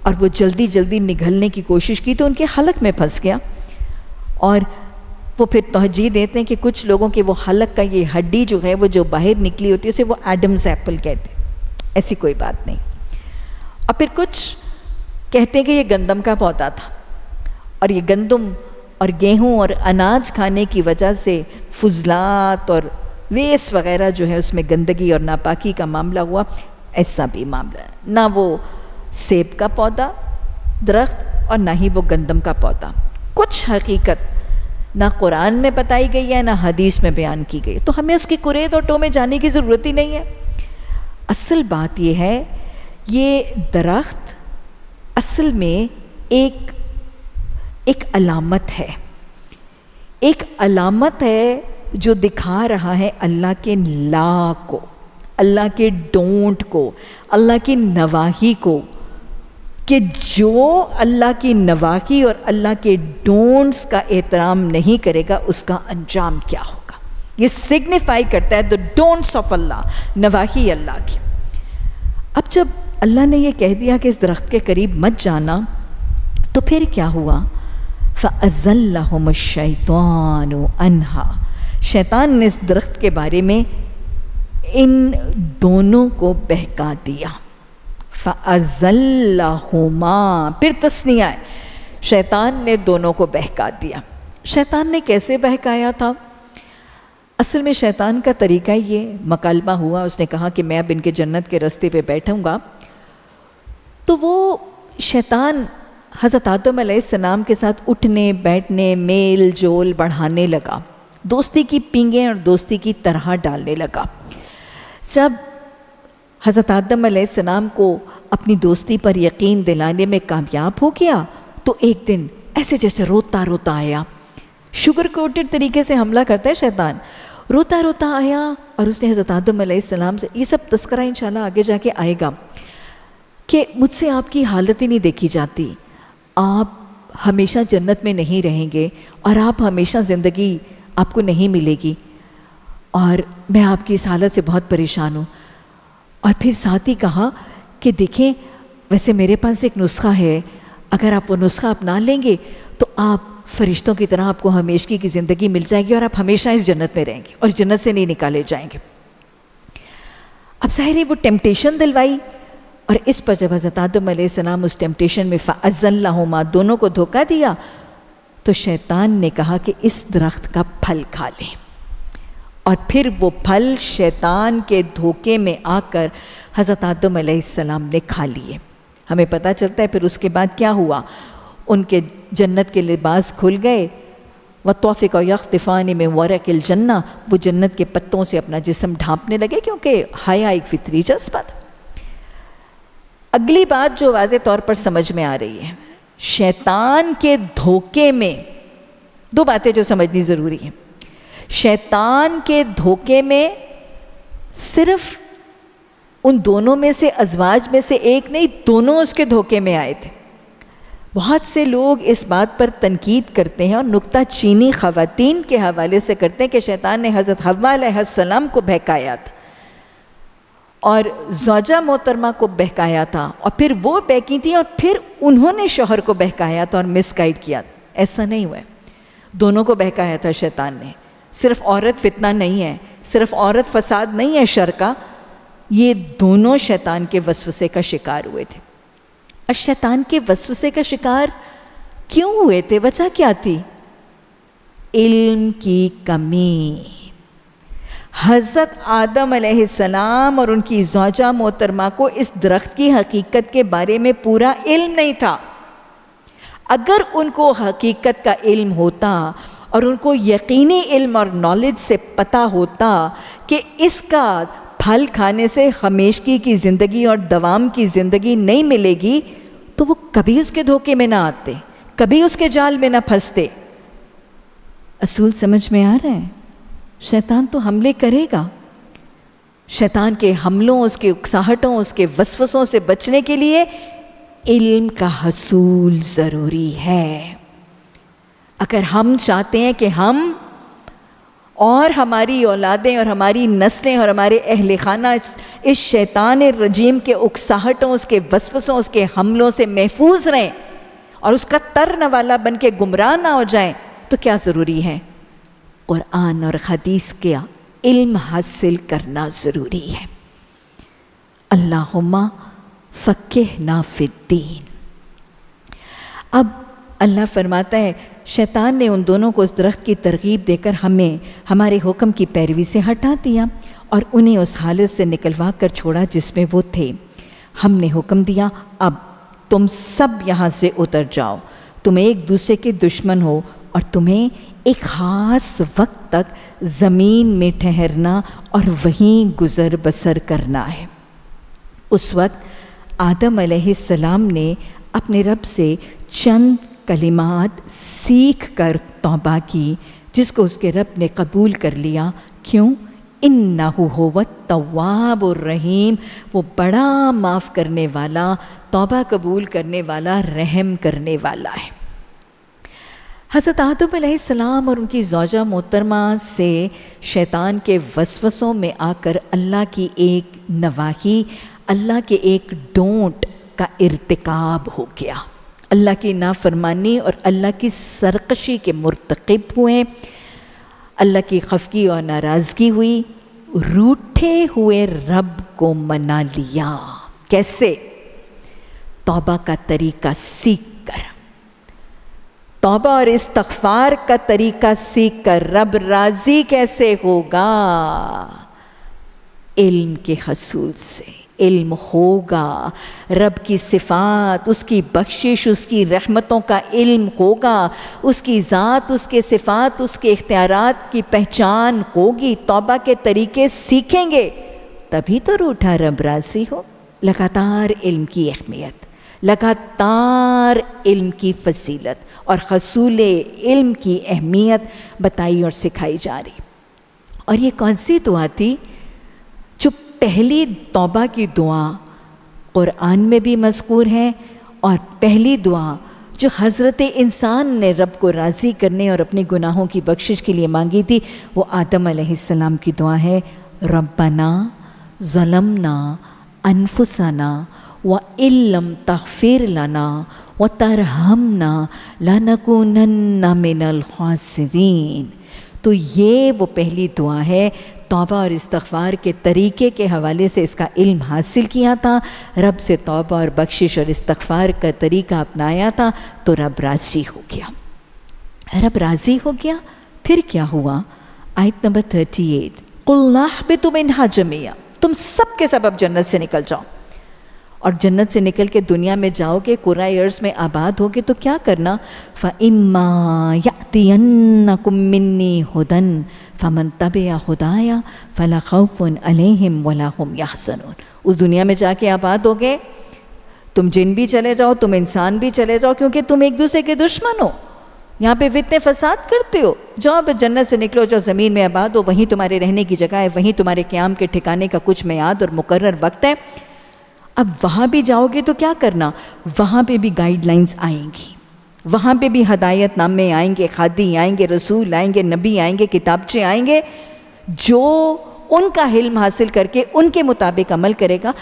और वो जल्दी जल्दी निगलने की कोशिश की तो उनके हलक में फंस गया। और वो फिर तहजी देते हैं कि कुछ लोगों के वो हलक का ये हड्डी जो है वो जो बाहर निकली होती है, उसे वो एडम्स एप्पल कहते हैं। ऐसी कोई बात नहीं। और फिर कुछ कहते हैं कि ये गंदम का पौधा था। और ये गंदम और गेहूँ और अनाज खाने की वजह से फजलात और वेस वगैरह जो है उसमें गंदगी और नापाकी का मामला हुआ। ऐसा भी मामला ना वो सेब का पौधा, दरख्त और ना ही वो गंदम का पौधा। कुछ हकीकत ना कुरान में बताई गई है, ना हदीस में बयान की गई तो हमें उसकी कुरेद और टो में जाने की ज़रूरत ही नहीं है। असल बात यह है, ये दरख्त असल में एक एक अलामत है। एक अलामत है जो दिखा रहा है अल्लाह के ला को, अल्लाह के डोंट को, अल्लाह की नवाही को कि जो अल्लाह की नवाकी और अल्लाह के डोंट्स का एहतराम नहीं करेगा, उसका अंजाम क्या होगा? ये सिग्निफाई करता है द डोंट्स ऑफ़ अल्लाह, नवाही अल्लाह की। अब जब अल्लाह ने यह कह दिया कि इस दरख्त के करीब मत जाना तो फिर क्या हुआ? फ़ज़ल्लाशैतान अनहा। शैतान ने इस दरख्त के बारे में इन दोनों को बहका दिया। फ़ज़ल्लाहुमा फिर तस्निया शैतान ने दोनों को बहका दिया। शैतान ने कैसे बहकाया था? असल में शैतान का तरीका ये, मकालमा हुआ, उसने कहा कि मैं अब इनके जन्नत के रास्ते पे बैठूँगा। तो वो शैतान हज़रत आदम सलाम के साथ उठने, बैठने, मेल, जोल बढ़ाने लगा। दोस्ती की पींगें और दोस्ती की तरह डालने लगा। जब हज़रत आदम सलाम को अपनी दोस्ती पर यकीन दिलाने में कामयाब हो गया तो एक दिन ऐसे जैसे रोता रोता आया। शुगर कोटेड तरीके से हमला करता है शैतान। रोता रोता आया और उसने हज़रत आदम सलाम से ये सब तस्करा इन आगे जाके आएगा कि मुझसे आपकी हालत ही नहीं देखी जाती। आप हमेशा जन्नत में नहीं रहेंगे और आप हमेशा ज़िंदगी आपको नहीं मिलेगी। और मैं आपकी इस हालत से बहुत परेशान हूँ। और फिर साथ ही कहा कि देखें, वैसे मेरे पास एक नुस्खा है। अगर आप वो नुस्खा अपना लेंगे तो आप फरिश्तों की तरह आपको हमेशगी की ज़िंदगी मिल जाएगी और आप हमेशा इस जन्नत में रहेंगे और जन्नत से नहीं निकाले जाएँगे। अब ज़ाहिर है वो टेम्पटेशन दिलवाई और इस पर जब हज़रत आदम सलाम उस टेम्पटेशन में फ़ाज़ल्लाहुमा दोनों को धोखा दिया तो शैतान ने कहा कि इस दरख्त का फल खा लें। और फिर वो फल शैतान के धोखे में आकर हज़रत आदम सलाम ने खा लिए। हमें पता चलता है फिर उसके बाद क्या हुआ? उनके जन्नत के लिबास खुल गए। व तोफ़िक यख्तिफ़ानी में वरकिल जन्ना, वो जन्नत के पत्तों से अपना जिसम ढांपने लगे क्योंकि हया एक फितरी जज्बत अगली बात जो वाज तौर पर समझ में आ रही है, शैतान के धोखे में दो बातें जो समझनी ज़रूरी है। शैतान के धोखे में सिर्फ़ उन दोनों में से, अजवाज में से एक नहीं, दोनों उसके धोखे में आए थे। बहुत से लोग इस बात पर तनकीद करते हैं और नुकता चीनी ख़वातीन के हवाले से करते हैं कि शैतान ने हज़रत हवा को बहकाया था और जौजा मोहतरमा को बहकाया था और फिर वो बहकी थी और फिर उन्होंने शोहर को बहकाया था और मिसगाइड किया ऐसा नहीं हुआ दोनों को बहकाया था शैतान ने। सिर्फ़ औरत फितना नहीं है, सिर्फ़ औरत फसाद नहीं है शर का, ये दोनों शैतान के वसवसे का शिकार हुए थे। और शैतान के वसवसे का शिकार क्यों हुए थे? वजह क्या थी? इल्म की कमी। हज़रत आदम सलाम और उनकी जौजा मोहतरमा को इस दरख्त की हकीकत के बारे में पूरा इल्म नहीं था। अगर उनको हकीकत का इल्म होता और उनको यकीनी इल्म और नॉलेज से पता होता कि इसका फल खाने से हमेशगी की ज़िंदगी और दवाम की ज़िंदगी नहीं मिलेगी तो वो कभी उसके धोखे में ना आते, कभी उसके जाल में ना फंसते। असूल समझ में आ रहा है? शैतान तो हमले करेगा। शैतान के हमलों, उसके उकसाहटों, उसके वसवसों से बचने के लिए इल्म का हसूल ज़रूरी है। अगर हम चाहते हैं कि हम और हमारी औलादें और हमारी नस्लें और हमारे अहल खाना इस, इस शैतान रजीम के उकसाहटों उसके वसवसों उसके हमलों से महफूज रहें और उसका तरन वाला बन के गुमराह ना हो जाए तो क्या ज़रूरी है? क़ुरान और हदीस के इल्म हासिल करना ज़रूरी है। अल्लाहुम्मा फ़क़ह नाफिद्दीन अब अल्लाह फरमाता है शैतान ने उन दोनों को उस दरख्त की तरगीब देकर हमें, हमारे हुक्म की पैरवी से हटा दिया और उन्हें उस हालत से निकलवा कर छोड़ा जिसमें वो थे। हमने हुक्म दिया, अब तुम सब यहाँ से उतर जाओ। तुम एक दूसरे के दुश्मन हो और तुम्हें एक ख़ास वक्त तक ज़मीन में ठहरना और वहीं गुज़र बसर करना है। उस वक्त आदम सलाम ने अपने रब से चंद कलिमात सीख कर तोबा की, जिसको उसके रब ने कबूल कर लिया। क्यों? इन नाहू होवत तवाब और रहीम। वो बड़ा माफ़ करने वाला, तोबा कबूल करने वाला, रहम करने वाला है। हज़रत आदम सलाम और उनकी जौजा मोहतरमा से शैतान के वसवसों में आकर अल्लाह की एक नवाही, अल्लाह के एक डोंट का इरतकाब हो गया। अल्लाह की नाफरमानी और अल्लाह की सरकशी के मरतकब हुए। अल्लाह की खफकी और नाराज़गी हुई। रूठे हुए रब को मना लिया। कैसे? तौबा का तरीका सीख कर तौबा और इस इस्तगफार का तरीका सीख कर रब राज़ी कैसे होगा? इल्म के हसूल से। इल्म होगा, रब की सिफ़ात, उसकी बख्शिश, उसकी रहमतों का इल्म होगा, उसकी ज़ात, उसके सिफ़ात, उसके इख्तियार की पहचान होगी, तौबा के तरीके सीखेंगे, तभी तो रूठा रब राज़ी हो। लगातार इल्म की अहमियत, लगातार इल्म की फजीलत और हसूल इल्म की अहमियत बताई और सिखाई जा रही। और ये कौन सी दुआ थी? पहली तौबा की दुआ क़ुरान में भी मज़कूर है और पहली दुआ जो हज़रत इंसान ने रब को राज़ी करने और अपने गुनाहों की बख्शिश के लिए मांगी थी, वो आदम सलाम की दुआ है, रब्बना ज़लमना अनफुसना व इल्लम तग़फ़िर लना व तरहमना लनकुनन्ना मिनल खासिरीन। तो ये वो पहली दुआ है तौबा और इस्तफ़ार के तरीके के हवाले से इसका इल्म हासिल किया था। रब से तौबा और बख्शिश और इस्तफ़ार का तरीका अपनाया था तो रब राज़ी हो गया। रब राज़ी हो गया? फिर क्या हुआ? आयत नंबर थर्टी एट कुल्लाह पे तुम इन्हा जमिया। तुम सब के सब अब जन्नत से निकल जाओ। और जन्नत से निकल के दुनिया में जाओगे कुरा ईयर्स में आबाद होगे तो क्या करना? फ़ फ़िम्मा यातियन्नकुम हुदन। फ़मन तब या खुदाया फ़ला खौफ़ुन अलहम वला हम याहसनून उस दुनिया में जाके आबाद हो गए तुम जिन भी चले जाओ तुम इंसान भी चले जाओ क्योंकि तुम एक दूसरे के दुश्मन हो यहाँ पे वित्ते फसाद करते हो जाओ अब जन्नत से निकलो जो ज़मीन में आबाद हो वहीं तुम्हारे रहने की जगह है वहीं तुम्हारे क्याम के ठिकाने का कुछ मैद और मुकर वक्त है अब वहाँ भी जाओगे तो क्या करना वहाँ पे भी गाइडलाइंस आएँगी वहाँ पे भी हदायत नामे आएँगे, खादी आएँगे, रसूल आएँगे, नबी आएँगे, किताबचे आएँगे, जो उनका हिल्म हासिल करके उनके मुताबिक अमल करेगा।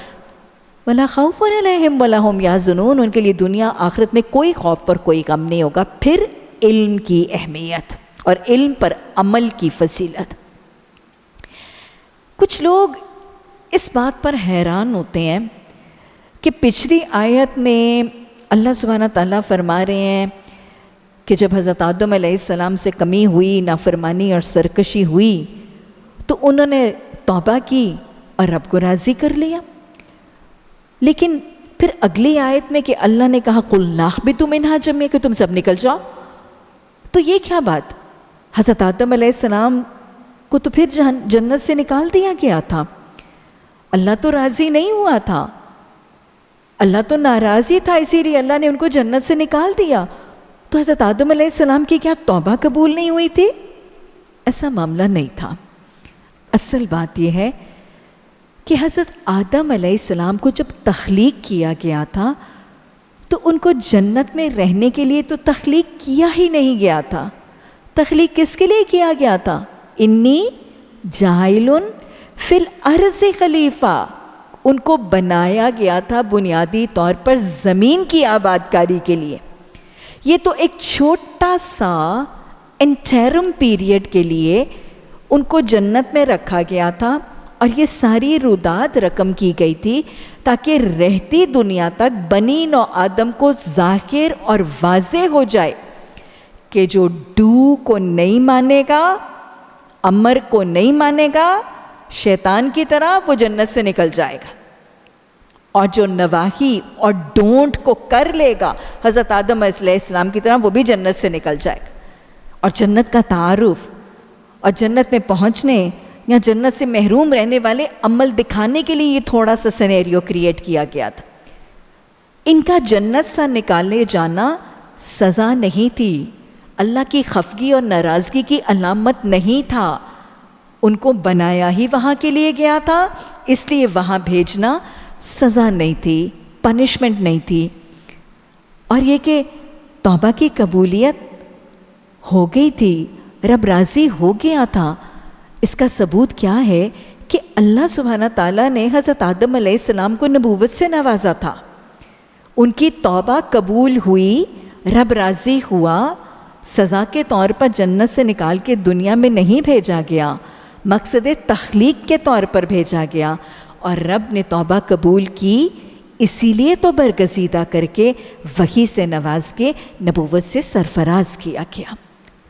वला खौफ वला हम या जुनून उनके लिए दुनिया आखिरत में कोई खौफ पर कोई कम नहीं होगा। फिर इल्म की अहमियत और इल्म पर अमल की फसीलत कुछ लोग इस बात पर हैरान होते हैं कि पिछली आयत में अल्लाह सुबहाना ताला फरमा रहे हैं कि जब हज़रत आदम सलाम से कमी हुई, नाफरमानी और सरकशी हुई तो उन्होंने तौबा की और रब को राज़ी कर लिया। लेकिन फिर अगली आयत में कि अल्लाह ने कहा कुल्लाख भी तुम इन्हा जमे कि तुम सब निकल जाओ। तो ये क्या बात? हज़रत आदम सलाम को तो फिर जन्नत से निकाल दिया गया था। अल्लाह तो राज़ी नहीं हुआ था। अल्लाह तो नाराज़ ही था, इसीलिए अल्लाह ने उनको जन्नत से निकाल दिया। तो हज़रत आदम सलाम की क्या तौबा कबूल नहीं हुई थी? ऐसा मामला नहीं था। असल बात यह है कि हज़रत आदम सलाम को जब तख्लीक किया गया था तो उनको जन्नत में रहने के लिए तो तख्लीक किया ही नहीं गया था। तख्लीक किसके लिए किया गया था? इन्नी जाहिलुन फिल अर्ज़ खलीफा। उनको बनाया गया था बुनियादी तौर पर ज़मीन की आबादकारी के लिए। ये तो एक छोटा सा इंटरम पीरियड के लिए उनको जन्नत में रखा गया था और ये सारी रुदात रकम की गई थी ताकि रहती दुनिया तक बनी नौ आदम को ज़ाहिर और वाजे हो जाए कि जो डू को नहीं मानेगा, अमर को नहीं मानेगा, शैतान की तरह वो जन्नत से निकल जाएगा। और जो नवाही और डोंट को कर लेगा, हज़रत आदम इस्लाम की तरह वो भी जन्नत से निकल जाएगा। और जन्नत का तारुफ और जन्नत में पहुँचने या जन्नत से महरूम रहने वाले अमल दिखाने के लिए ये थोड़ा सा सिनेरियो क्रिएट किया गया था। इनका जन्नत सा निकाले जाना सज़ा नहीं थी। अल्लाह की खफगी और नाराज़गी की अलामत नहीं था। उनको बनाया ही वहाँ के लिए गया था, इसलिए वहाँ भेजना सज़ा नहीं थी पनिशमेंट नहीं थी। और ये कि तौबा की कबूलियत हो गई थी, रब राज़ी हो गया था, इसका सबूत क्या है कि अल्लाह सुबहाना ताला ने हज़रत आदम सलाम को नबूवत से नवाजा था। उनकी तौबा कबूल हुई, रब राज़ी हुआ, सज़ा के तौर पर जन्नत से निकाल के दुनिया में नहीं भेजा गया, मकसद तख्लीक के तौर पर भेजा गया और रब ने तौबा कबूल की, इसीलिए तो बरगजीदा करके वही से नवाज़ के नबूवत से सरफराज किया गया।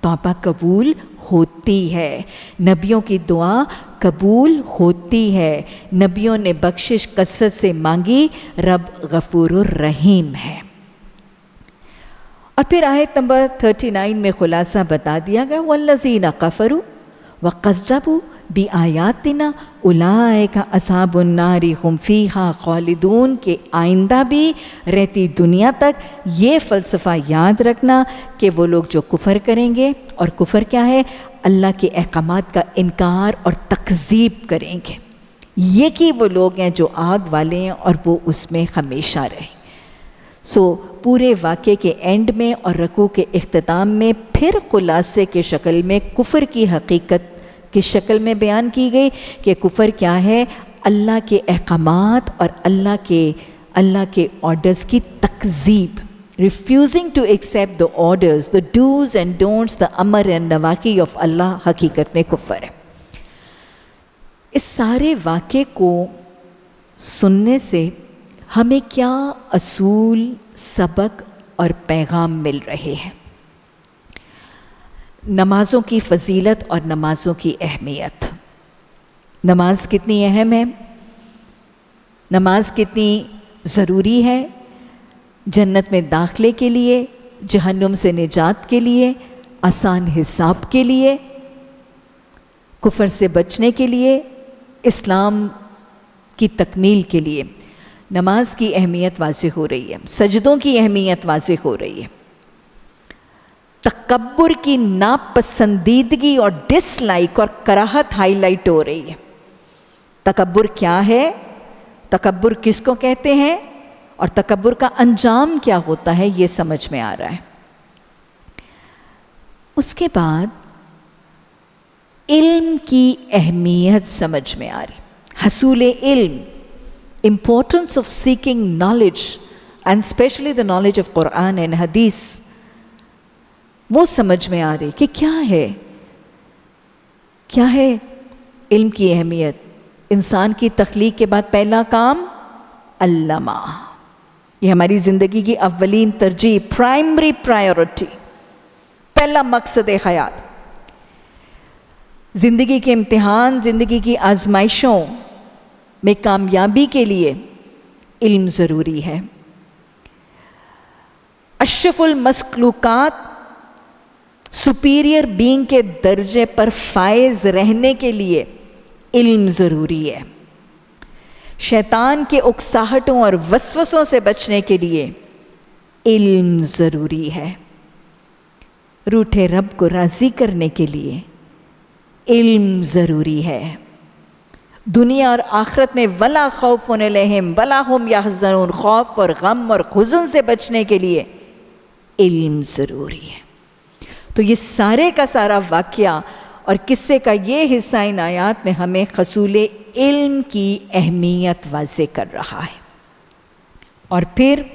तौबा कबूल होती है। नबियों की दुआ कबूल होती है। नबियों ने बख्शिश कसरत से मांगी, रब गफूर रहीम है। और फिर आयत नंबर 39 में खुलासा बता दिया गया, वल्लजीना कफरू व कज़बू बी आयातिना उलाए का असाबुन्नारी हमफ़ीहा खालिदून के आइंदा भी रहती दुनिया तक ये फ़लसफ़ा याद रखना कि वो लोग जो कुफ़र करेंगे। और कुफ़र क्या है? अल्लाह के अहकाम का इनकार और तकजीब करेंगे। ये कि वो लोग हैं जो आग वाले हैं और वो उसमें हमेशा रहें। सो so, पूरे वाक़े के एंड में और रकू के अख्ताम में फिर खुलासे के शक्ल में कुफर की हकीकत की शक्ल में बयान की गई कि कुफर क्या है? अल्लाह के अहकाम और अल्लाह के अल्लाह के ऑर्डर्स की तकजीब। Refusing to accept the orders the dos and don'ts the Amar and नवाकी ऑफ़ अल्लाह हकीकत में कुफर है इस सारे वाक़े को सुनने से हमें क्या असूल, सबक और पैगाम मिल रहे हैं? नमाज़ों की फजीलत और नमाज़ों की अहमियत। नमाज़ कितनी अहम है? नमाज़ कितनी ज़रूरी है? जन्नत में दाखले के लिए, जहन्नुम से निजात के लिए, आसान हिसाब के लिए, कुफर से बचने के लिए, इस्लाम की तकमील के लिए। नमाज़ की अहमियत वाज हो रही है। सजदों की अहमियत वाज हो रही है। तकबर की नापसंदीदगी और डिसलाइक और कराहत हाईलाइट हो रही है। तकबर क्या है? तकबर किसको कहते हैं? और तकबर का अंजाम क्या होता है, ये समझ में आ रहा है। उसके बाद इल्म की अहमियत समझ में आ रही। हसूल इल्म importance of seeking knowledge and especially the knowledge of Quran and हदीस वो समझ में आ रही कि क्या है? क्या है इल्म की अहमियत? इंसान की तख्लीक के बाद पहला काम अल्लामा। ये हमारी ज़िंदगी की अवलीन तरजीह प्राइमरी प्रायोरिटी पहला मकसद हयात। ज़िंदगी के इम्तिहान, ज़िंदगी की आजमाइशों में कामयाबी के लिए इल्म ज़रूरी है। अशफुल मसलूक़ात सुपीरियर बींग के दर्जे पर फायज रहने के लिए इल्म ज़रूरी है। शैतान के उकसाहटों और वसवसों से बचने के लिए इल्म ज़रूरी है। रूठे रब को राज़ी करने के लिए इल्म ज़रूरी है। दुनिया और आखरत में वला खौफ होने लहम वला हम या खौफ और गम और खुजन से बचने के लिए इल्म ज़रूरी है। तो ये सारे का सारा वाक्य और किस्से का ये हिस्सा इन आयात में हमें खसूल इल्म की अहमियत वाज कर रहा है। और फिर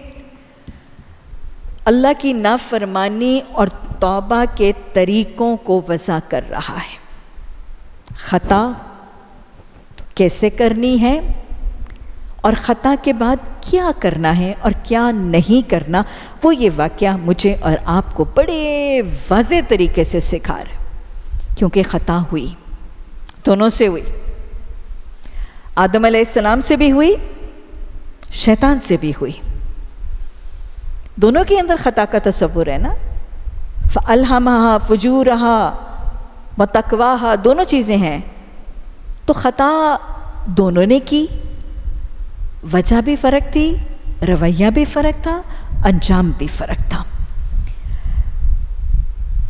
अल्लाह की नाफरमानी और तौबा के तरीक़ों को वज़ा कर रहा है। ख़ता कैसे करनी है? और ख़ता के बाद क्या करना है और क्या नहीं करना, वो ये वाक़ मुझे और आपको बड़े वाज तरीके से सिखा रहे क्योंकि ख़ता हुई, दोनों से हुई। आदम सलाम से भी हुई, शैतान से भी हुई। दोनों के अंदर ख़ता का तस्वुर है ना? फ़लहमा फजूर रहा मतकवाहा दोनों चीज़ें हैं। तो ख़ता दोनों ने की वजह भी फ़र्क थी, रवैया भी फ़र्क था, अंजाम भी फ़र्क था।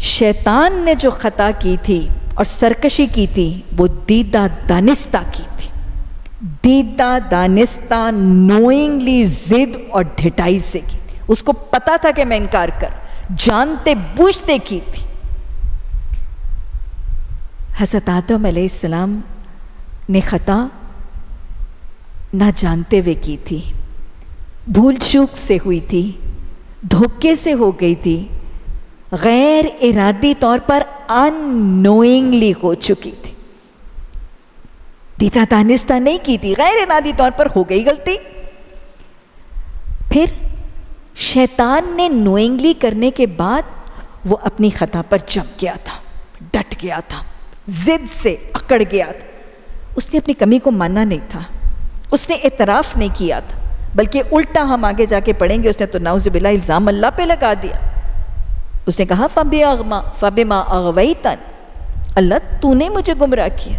शैतान ने जो ख़ता की थी और सरकशी की थी, वो दीदा दानिस्ता की थी। दीदा दानिस्ता नोइंगली जिद और ढिटाई से की थी। उसको पता था कि मैं इनकार कर, जानते बूझते की थी। हज़रत आदम सलाम ने ख़ता ना जानते हुए की थी। भूल चूक से हुई थी, धोखे से हो गई थी, गैर इरादी तौर पर अनोइंगली हो चुकी थी। दीता दानिस्ता नहीं की थी, गैर इरादी तौर पर हो गई गलती। फिर शैतान ने नोइंगली करने के बाद वो अपनी खता पर जम गया था, डट गया था, जिद से अकड़ गया था। उसने अपनी कमी को माना नहीं था। उसने इतराफ़ नहीं किया था, बल्कि उल्टा हम आगे जाके पढ़ेंगे, उसने तो नाउज़बिल्ला इल्ज़ाम अल्लाह पे लगा दिया। उसने कहा फ़ब अगमा फ़ब माँ अगवई तन अल्लाह तूने मुझे गुमराह किया।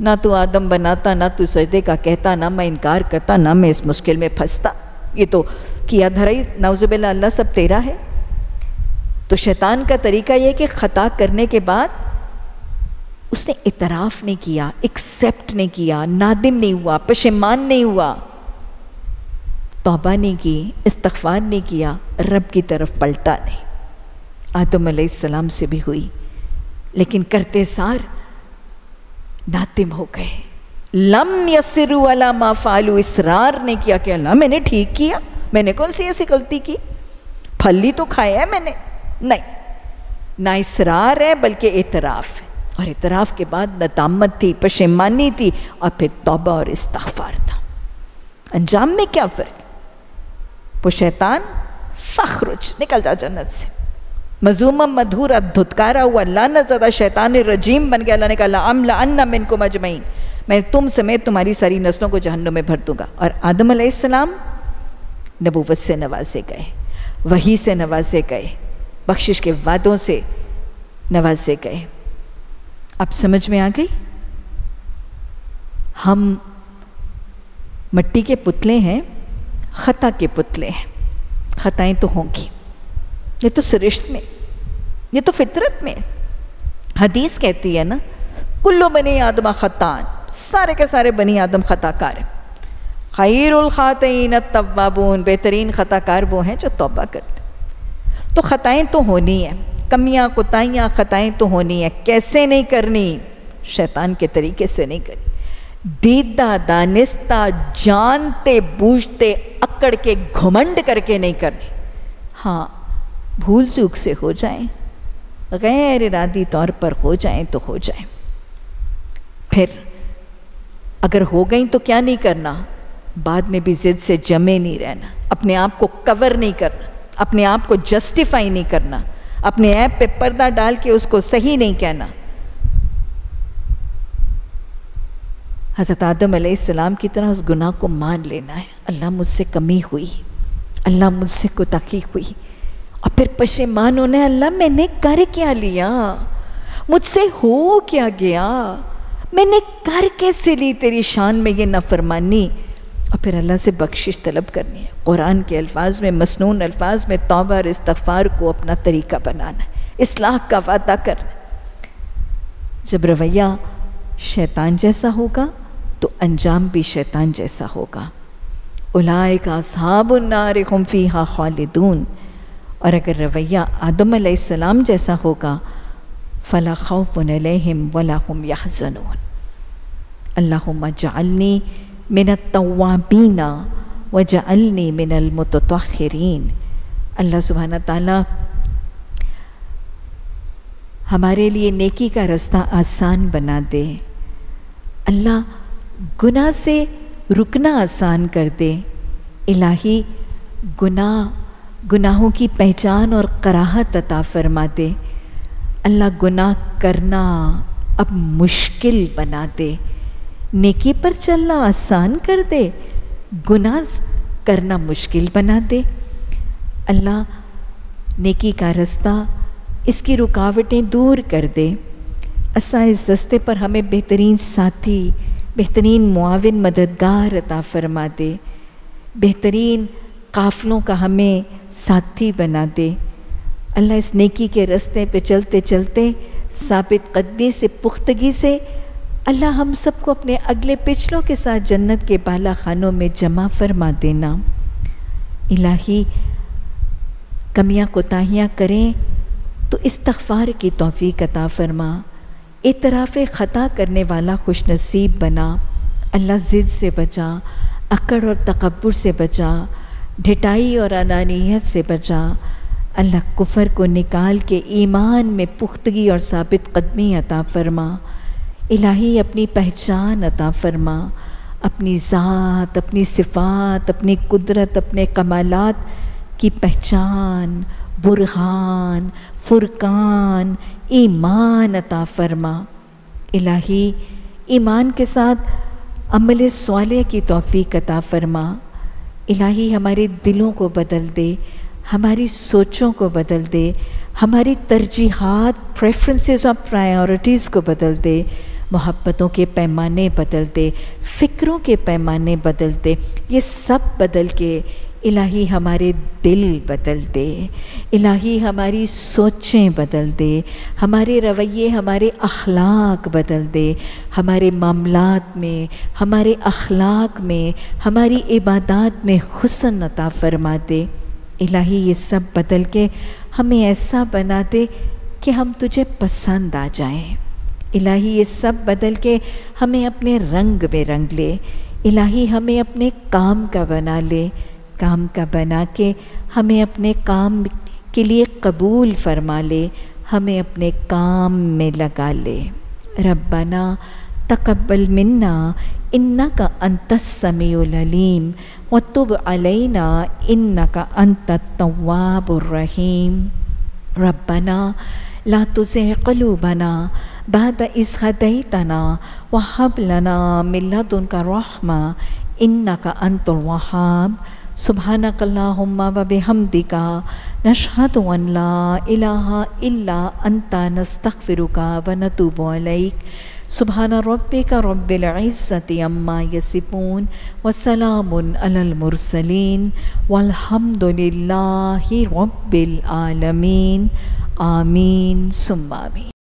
ना तू आदम बनाता, ना तू सजदे का कहता, ना मैं इनकार करता, ना मैं इस मुश्किल में फंसता। ये तो किया धरा ही नाउज़बिल्ला अल्लाह सब तेरा है। तो शैतान का तरीका यह कि ख़ता करने के बाद उसने इतराफ़ नहीं किया एक्सेप्ट नहीं किया, नादिम नहीं हुआ, पशेमान नहीं हुआ। तोबा नहीं की इस्तफार नहीं किया, रब की तरफ़ पलटा नहीं। आदम सलाम से भी हुई, लेकिन करते सार नातिम हो गए। लम यसिरु अला मा फालू, इसरार ने किया कि अल्लाह मैंने ठीक किया, मैंने कौन सी ऐसी गलती की? फली तो खाया है मैंने। नहीं, ना इसरार है, बल्कि एतराफ़ है। और इतराफ़ के बाद नदामत थी पशेमानी थी और फिर तोबा और इस्तफार था। अंजाम में क्या फ़र्क? वो शैतान फ़खरुज निकल जा जन्नत से। मजूम मधुर धुतकारा हुआ लाना ज़्यादा शैतान रजीम बन गया, अल्लाह ने कहा अमला अन्ना मिन को मजमईन मैं तुम समेत तुम्हारी सारी नस्लों को जहन्नुम में भर दूँगा। और आदम सलाम नबूवत से नवाजे गए, वही से नवाजे गए, बख्शिश के वादों से नवाजे गए। अब समझ में आ गई? हम मट्टी के पुतले हैं, ख़ता के पुतले हैं। ख़ताएँ तो होंगी। ये तो सरिश्त में, ये तो फितरत में। हदीस कहती है ना, कुल्लो बनी आदमा ख़तान, सारे के सारे बनी आदम ख़ताकार हैं। खैरुल ख़ातीन तब्बाबून बेहतरीन ख़ताकार वो हैं जो तौबा करते तो ख़ताएँ तो होनी है। कमियाँ कोताहियाँ ख़ताएँ तो होनी है। कैसे नहीं करनी? शैतान के तरीके से नहीं करनी। दीदा दानिस्ता जानते, बूझते, अकड़ के, घुमंड करके नहीं करनी। हाँ भूल चूक से हो जाए, गैर इरादी तौर पर हो जाए तो हो जाए। फिर, अगर हो गई तो क्या नहीं करना? बाद में भी ज़िद से जमे नहीं रहना। अपने आप को कवर नहीं करना। अपने आप को जस्टिफाई नहीं करना। अपने ऐप पे पर्दा डाल के उसको सही नहीं कहना। हज़रत आदम सलाम की तरह उस गुनाह को मान लेना है। अल्लाह मुझसे कमी हुई, अल्लाह मुझसे कोताही हुई। और फिर पशेमान होने, अल्लाह मैंने कर क्या लिया? मुझसे हो क्या गया? मैंने कर कैसे ली तेरी शान में ये नफरमानी? और फिर अल्लाह से बख्शिश तलब करनी है। कुरान के अल्फाज में मसनून अल्फाज में तोबा और इस्तफ़ार को अपना तरीका बनाना है, इसलाह का वादा करना जब रवैया शैतान जैसा होगा तो अंजाम भी शैतान जैसा होगा। उलाए का साबुन्नार खम्फी हा खालिदून। और अगर रवैया आदम सलाम जैसा होगा, फ़ला अलैहिम वला हम यहज़नून। अल्लाहुम्मा जअलनी मिन तवाबीना व जअलनी मिनल मुततहिरीन अल्लाह सुबहाना ताला हमारे लिए नेकी का रास्ता आसान बना दे। अल्लाह गुनाह से रुकना आसान कर दे। इलाही गुनाह, गुनाहों की पहचान और कराहत अता फरमा दे। अल्लाह गुनाह करना अब मुश्किल बना दे। नेकी पर चलना आसान कर दे, गुनाह करना मुश्किल बना दे। अल्लाह नेकी का रास्ता, इसकी रुकावटें दूर कर दे। असा इस रस्ते पर हमें बेहतरीन साथी, बेहतरीन मुआविन मददगार अता फरमा दे। बेहतरीन काफ़लों का हमें साथी बना दे। अल्लाह इस नेकी के रास्ते पे चलते चलते साबित कदमी से, पुख्तगी से अल्लाह हम सबको अपने अगले पिछलों के साथ जन्नत के बाला खानों में जमा फरमा देना। इलाही, कमियाँ कोताहियाँ करें तो इस्तफ़ार की तोफ़ी अता फरमा। इतराफ़ ख़ता करने वाला खुश नसीब बना। अल्लाह ज़िद से बचा, अकड़ और तकबर से बचा ढिटाई और अनानियत से बचा। अल्लाह कुफर को निकाल के ईमान में पुख्तगी और साबित कदमी अता फरमा। इलाही अपनी पहचान अता फरमा, अपनी ज़ात, अपनी सिफ़ात, अपनी कुदरत, अपने कमालात की पहचान, बुरहान, फुरकान, ईमान अता फरमा। इलाही ईमान के साथ अमल स्वाले की तोफ़ी अता फरमा। इलाही हमारे दिलों को बदल दे, हमारी सोचों को बदल दे, हमारी तरजीहात प्रेफरेंसेस और प्रायोरिटीज़ को बदल दे मोहब्बतों के पैमाने बदलते, फ़िक्रों के पैमाने बदलते, ये सब बदल के इलाही हमारे दिल बदल दे, इलाही हमारी सोचें बदल दे, हमारे रवैये, हमारे अखलाक बदल दे, हमारे मामलात में, हमारे अखलाक में, हमारी इबादत में हुसन अता फरमा दे। इलाही ये सब बदल के हमें ऐसा बना दे कि हम तुझे पसंद आ जाएँ। इलाही ये सब बदल के हमें अपने रंग में रंग ले। इलाही हमें अपने काम का बना ले। काम का बना के हमें अपने काम के लिए कबूल फरमा ले। हमें अपने काम में लगा ले। रब्बना, तकब्बल मिन्ना इन्ना का अंत समीम व तुब अलैना इन्ना का अंत तवाबुर्रहीम रब्बना, ला तुझे कलूबना। बाद इस हदैतना वहब लना मिल्लत उनका रहमा इन्ना का अंतुलवहाब सुबहानकल्लाहुम्मा व बिहम्दिका नशहदु अन ला इलाहा इल्ला अंता नस्तगफिरुका व नतूबु अलैक सुबहान रब्बिका रब्बिल इज़्ज़ति अम्मा यसिफून व सलामुन अलल मुरसलीन वल्हम्दुलिल्लाहि रब्बिल आलमीन आमीन सुम्मा आमीन